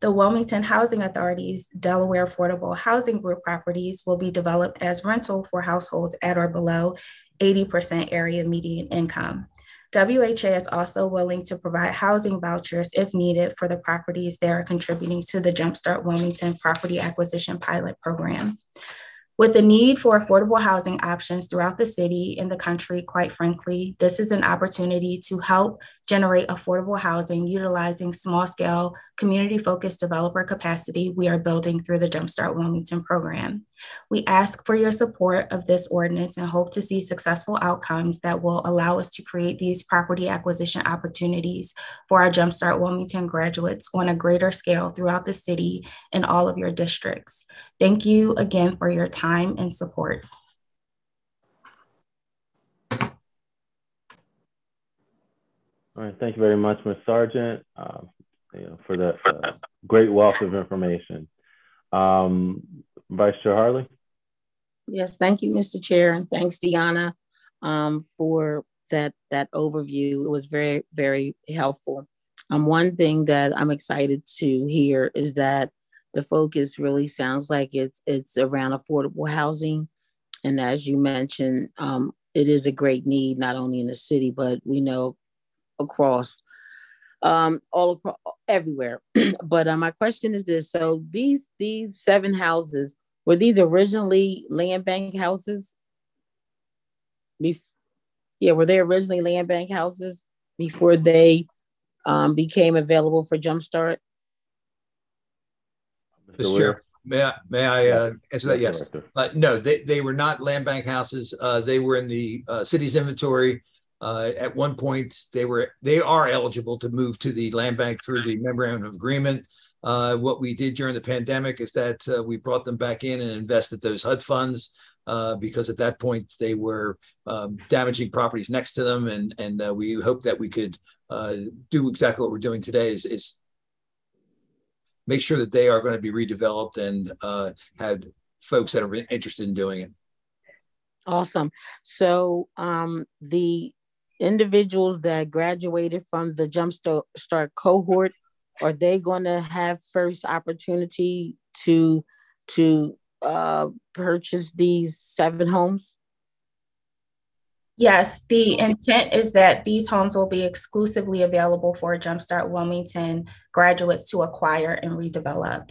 The Wilmington Housing Authority's Delaware Affordable Housing Group properties will be developed as rental for households at or below 80% area median income. WHA is also willing to provide housing vouchers if needed for the properties they are contributing to the Jumpstart Wilmington Property Acquisition Pilot Program. With the need for affordable housing options throughout the city and the country, quite frankly, this is an opportunity to help generate affordable housing utilizing small scale, community focused developer capacity we are building through the Jumpstart Wilmington program. We ask for your support of this ordinance and hope to see successful outcomes that will allow us to create these property acquisition opportunities for our Jumpstart Wilmington graduates on a greater scale throughout the city and all of your districts. Thank you again for your time and support. All right, thank you very much, Ms. Sargent, uh, you know, for the uh, great wealth of information. Um, Vice Chair Harlee? Yes, thank you, Mr. Chair, and thanks, Deanna, um, for that, that overview. It was very, very helpful. Um, one thing that I'm excited to hear is that the focus really sounds like it's it's around affordable housing, and as you mentioned, um, it is a great need not only in the city, but we know across um, all across everywhere. but uh, my question is this: so these these seven houses were these originally land bank houses? Bef- yeah, were they originally land bank houses before they um, became available for Jumpstart? Mr. Chair, may I, may I uh, answer that? Yes. Uh, no, they, they were not land bank houses. Uh, they were in the uh, city's inventory uh, at one point, they were they are eligible to move to the land bank through the memorandum of agreement. Uh, what we did during the pandemic is that uh, we brought them back in and invested those HUD funds uh, because at that point they were um, damaging properties next to them, and and uh, we hope that we could uh, do exactly what we're doing today is, is make sure that they are going to be redeveloped and had folks that are interested in doing it. Awesome. So um, the individuals that graduated from the Jumpstart cohort, are they going to have first opportunity to to uh, purchase these seven homes? Yes, the intent is that these homes will be exclusively available for Jumpstart Wilmington graduates to acquire and redevelop.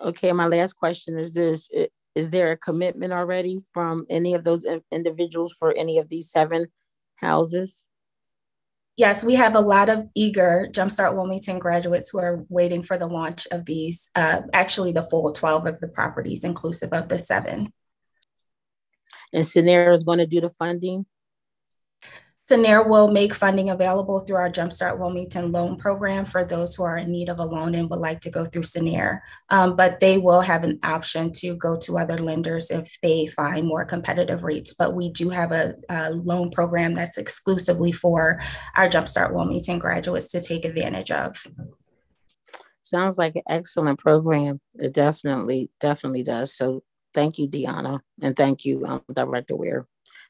Okay, my last question is this is there a commitment already from any of those individuals for any of these seven houses? Yes, we have a lot of eager Jumpstart Wilmington graduates who are waiting for the launch of these, uh, actually the full 12 of the properties, inclusive of the seven. And Cinnaire is going to do the funding? Cinnaire will make funding available through our Jumpstart Wilmington loan program for those who are in need of a loan and would like to go through Cinnaire. Um, but they will have an option to go to other lenders if they find more competitive rates. But we do have a, a loan program that's exclusively for our Jumpstart Wilmington graduates to take advantage of. Sounds like an excellent program. It definitely, definitely does. So thank you, Deanna, and thank you, um, Director Weir.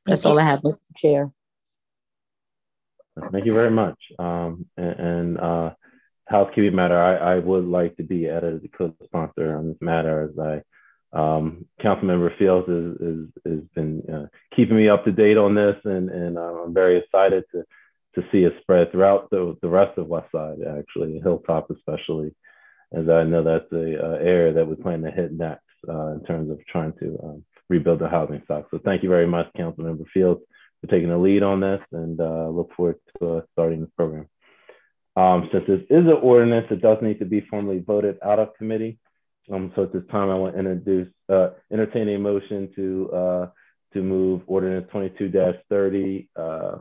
That's all I have, Mr. Chair. Thank you very much. Um, and, and uh, housekeeping matter, I, I, would like to be added as a co-sponsor on this matter as I um, Councilmember Fields has is, is, is, been uh, keeping me up to date on this, and, and I'm very excited to to see it spread throughout the, the rest of West Side, actually, Hilltop especially, as I know that's the uh, area that we plan to hit next uh, in terms of trying to um, rebuild the housing stock. So thank you very much, Councilmember Fields for taking the lead on this and uh, look forward to uh, starting this program. Um, since this is an ordinance, it does need to be formally voted out of committee. Um, so at this time, I want to introduce, uh, entertain a motion to uh, to move ordinance 22-30 uh, uh,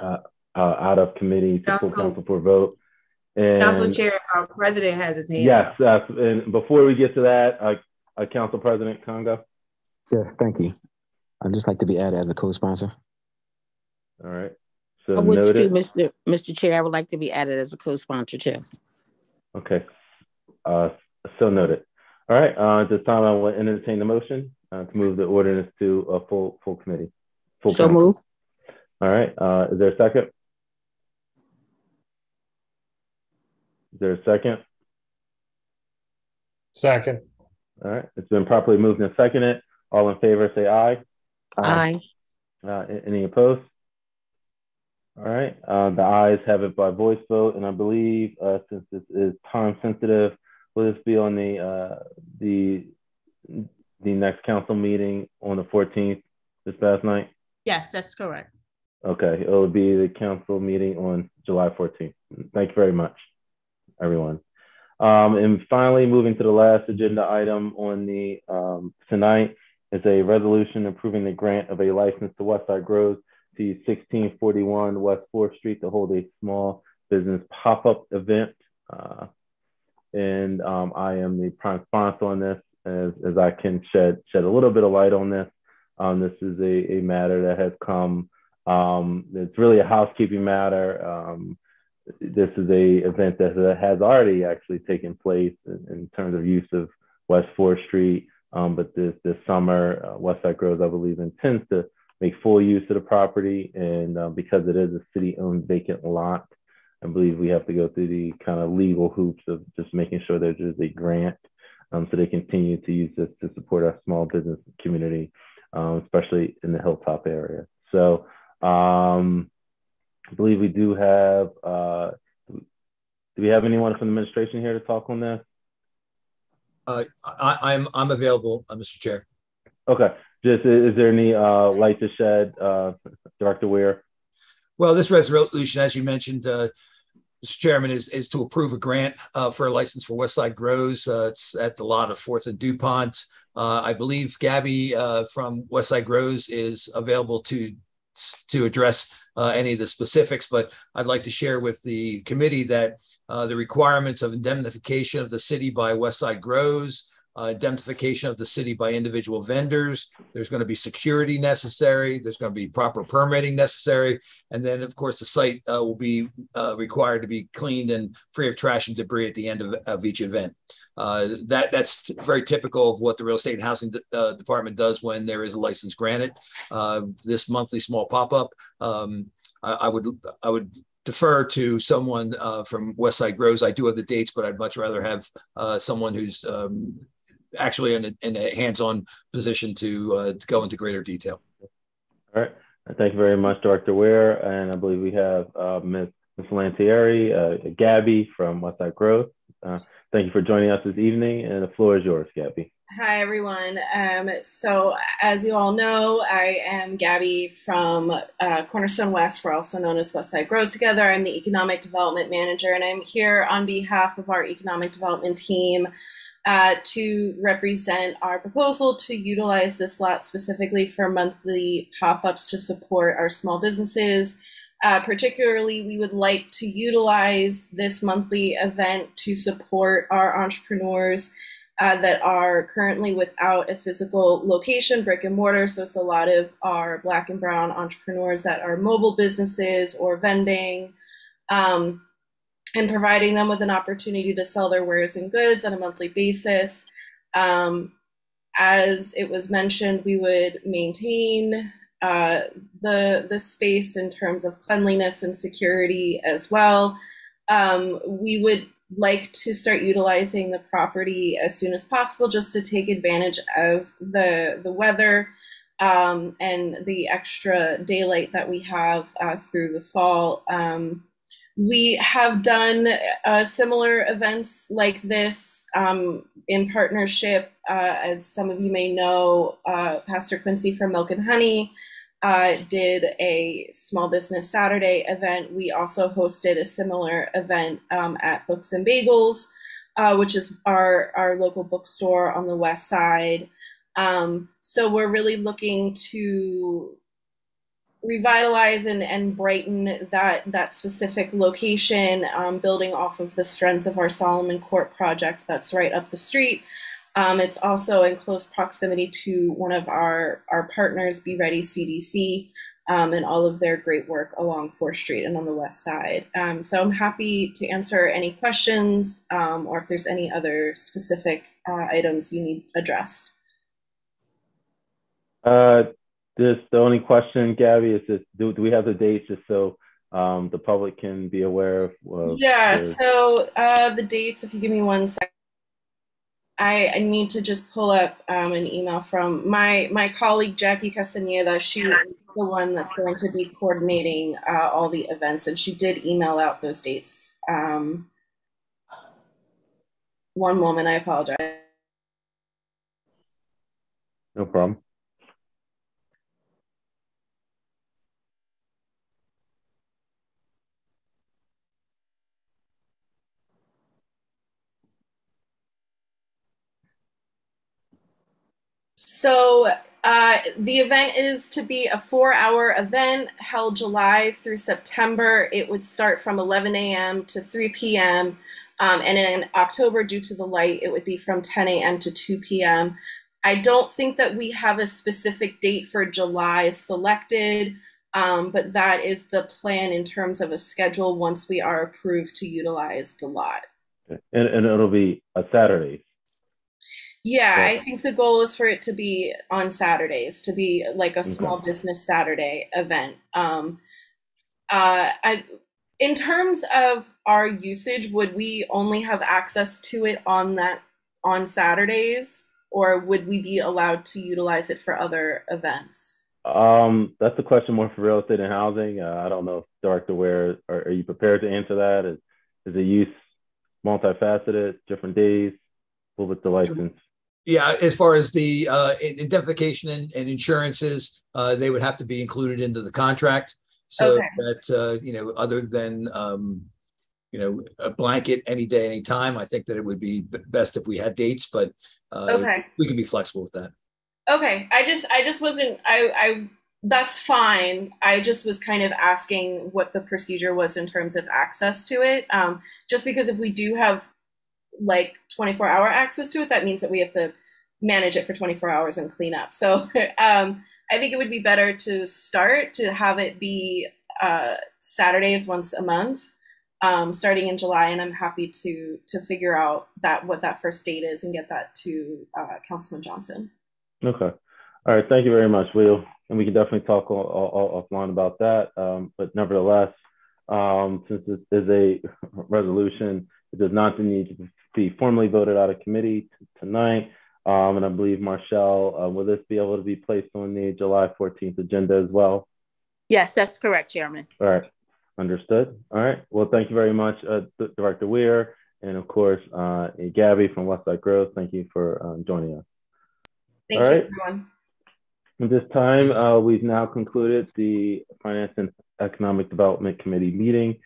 uh, out of committee to full council for vote. And Council Chair, our President has his hand yes, up. Yes, and before we get to that, uh, Council President Congo. Yes, thank you. I'd just like to be added as a co-sponsor. All right. So I would too, Mr. Mr. Chair. I would like to be added as a co-sponsor too. Okay. Uh, so noted. All right. Uh, at this time, I will entertain the motion uh, to move the ordinance to a full full committee. Full so move. All right. Uh, is there a second? Is there a second? Second. All right. It's been properly moved and seconded. All in favor, say aye. Aye. Uh, any opposed? All right. Uh, the ayes have it by voice vote, and I believe uh, since this is time sensitive, will this be on the uh, the the next council meeting on the 14th Ms. Basnight? Yes, that's correct. Okay, it will be the council meeting on July 14th. Thank you very much, everyone. Um, and finally, moving to the last agenda item on the um, tonight is a resolution approving the grant of a license to Westside Grows to 1641 West 4th Street to hold a small business pop-up event. Uh, and um, I am the prime sponsor on this as, as I can shed, shed a little bit of light on this. Um, this is a, a matter that has come, um, it's really a housekeeping matter. Um, this is a event that has already actually taken place in, in terms of use of West 4th Street. Um, but this this summer, uh, Westside Grows, I believe, intends to make full use of the property, and uh, because it is a city-owned vacant lot, I believe we have to go through the kind of legal hoops of just making sure there's a grant, um, so they continue to use this to support our small business community, um, especially in the Hilltop area. So um, I believe we do have. Uh, do we have anyone from the administration here to talk on this? Uh, I, am I'm, I'm available, uh, Mr. Chair. Okay. Just is there any uh, light to shed, uh, Director Weir? Well, this resolution, as you mentioned, uh, Mr. Chairman, is, is to approve a grant uh, for a license for Westside Grows. Uh, it's at the lot of Fourth and Dupont. Uh, I believe Gabby uh, from Westside Grows is available to to address uh, any of the specifics, but I'd like to share with the committee that uh, the requirements of indemnification of the city by Westside Grows, uh, indemnification of the city by individual vendors. There's going to be security necessary. There's going to be proper permitting necessary. And then, of course, the site uh, will be uh, required to be cleaned and free of trash and debris at the end of, of each event. Uh, that that's very typical of what the real estate and housing uh, department does when there is a license granted. Uh, this monthly small pop up, um, I, I, would I would defer to someone uh, from Westside Grows. I do have the dates, but I'd much rather have uh, someone who's um, actually in a, in a hands-on position to, uh, to, go into greater detail. All right. Thank you very much, Director Weir. And I believe we have Ms. Ms. Lantieri, Gabby from Westside Grows. Uh, thank you for joining us this evening, and the floor is yours, Gabby. Hi, everyone. Um, so, as you all know, I am Gabby from uh, Cornerstone West. We're also known as Westside Grows Together. I'm the Economic Development Manager, and I'm here on behalf of our Economic Development team uh, to represent our proposal to utilize this lot specifically for monthly pop-ups to support our small businesses. Uh, particularly, we would like to utilize this monthly event to support our entrepreneurs uh, that are currently without a physical location, brick and mortar. So it's a lot of our Black and Brown entrepreneurs that are mobile businesses or vending. Um, and providing them with an opportunity to sell their wares and goods on a monthly basis. Um, as it was mentioned, we would maintain uh, the the space in terms of cleanliness and security as well. Um, we would like to start utilizing the property as soon as possible, just to take advantage of the the weather um, and the extra daylight that we have uh, through the fall. Um, we have done uh, similar events like this um, in partnership. Uh, as some of you may know, uh, Pastor Quincy from Milk and Honey uh, did a Small Business Saturday event. We also hosted a similar event um, at Books and Bagels, uh, which is our, our local bookstore on the west side. Um, so we're really looking to revitalize and, and brighten that that specific location, um, building off of the strength of our Solomon Court project that's right up the street. Um, it's also in close proximity to one of our, our partners, Be Ready CDC, um, and all of their great work along 4th Street and on the west side. Um, so I'm happy to answer any questions um, or if there's any other specific uh, items you need addressed. Uh, this the only question, Gabby, is just do, do we have the dates just so um, the public can be aware of? of yeah. The... So uh, the dates, if you give me one second. I, I need to just pull up um, an email from my my colleague Jackie Castaneda. She is the one that's going to be coordinating uh, all the events, and she did email out those dates. Um, one moment, I apologize. No problem. So uh, the event is to be a four-hour event held July through September. It would start from 11 a.m. to 3 p.m. Um, and in October, due to the light, it would be from 10 a.m. to 2 p.m. I don't think that we have a specific date for July selected, um, but that is the plan in terms of a schedule once we are approved to utilize the lot. And, and it'll be a Saturday. Yeah, I think the goal is for it to be on Saturdays, to be like a small okay. business Saturday event. Um, uh, I, in terms of our usage, would we only have access to it on that on Saturdays, or would we be allowed to utilize it for other events? Um, that's a question more for real estate and housing. Uh, I don't know if Director Weir, are, are you prepared to answer that? Is, is the use multifaceted, different days? What was the license? Yeah, as far as the uh, indemnification and, and insurances, uh, they would have to be included into the contract. So okay. that uh, you know, other than um, you know a blanket any day, any time, I think that it would be best if we had dates, but uh, okay. we can be flexible with that. Okay, I just I just wasn't I I that's fine. I just was kind of asking what the procedure was in terms of access to it. Um, just because if we do have like 24 hour access to it, that means that we have to manage it for 24 hours and clean up. So um, I think it would be better to start to have it be uh, Saturdays once a month, um, starting in July, and I'm happy to to figure out that what that first date is and get that to uh, Councilman Johnson. Okay. All right. Thank you very much, Will. And we can definitely talk all, all, all offline about that. Um, but nevertheless, um, since is a resolution, it does not need to be formally voted out of committee tonight. Um, and I believe Marchelle, uh, will this be able to be placed on the July 14th agenda as well? Yes, that's correct, Chairman. All right, understood. All right, well, thank you very much, uh, Director Weir, and of course, uh, Gabby from Westside Grows. Thank you for um, joining us. Thank All you, right. everyone. At this time, uh, we've now concluded the Finance and Economic Development Committee meeting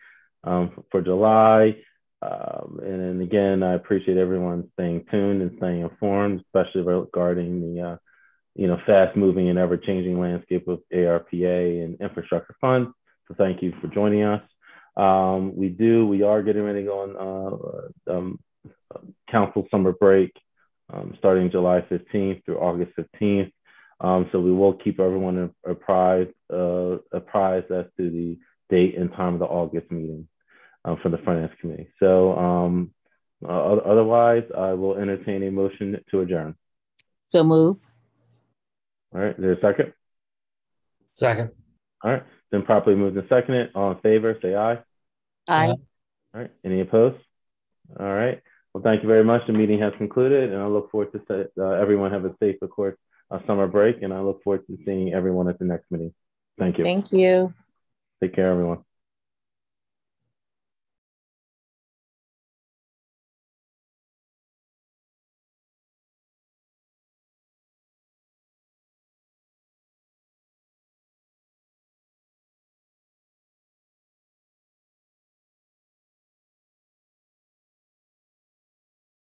um, for July. Um, and again, I appreciate everyone staying tuned and staying informed, especially regarding the uh, you know fast moving and ever changing landscape of ARPA and infrastructure funds. So thank you for joining us. Um, we do, we are getting ready to go on uh, um, council summer break um, starting July 15th through August 15th. Um, so we will keep everyone apprised, uh, apprised as to the date and time of the August meeting uh, for the Finance Committee. So um, uh, otherwise, I will entertain a motion to adjourn. So move. All right, is there a second? Second. All right, then properly moved and seconded. All in favor, say aye. Aye. All right, any opposed? All right. Well, thank you very much. The meeting has concluded, and I look forward to uh, everyone have a safe, of course, uh, summer break, and I look forward to seeing everyone at the next meeting. Thank you. Thank you. Take care, everyone.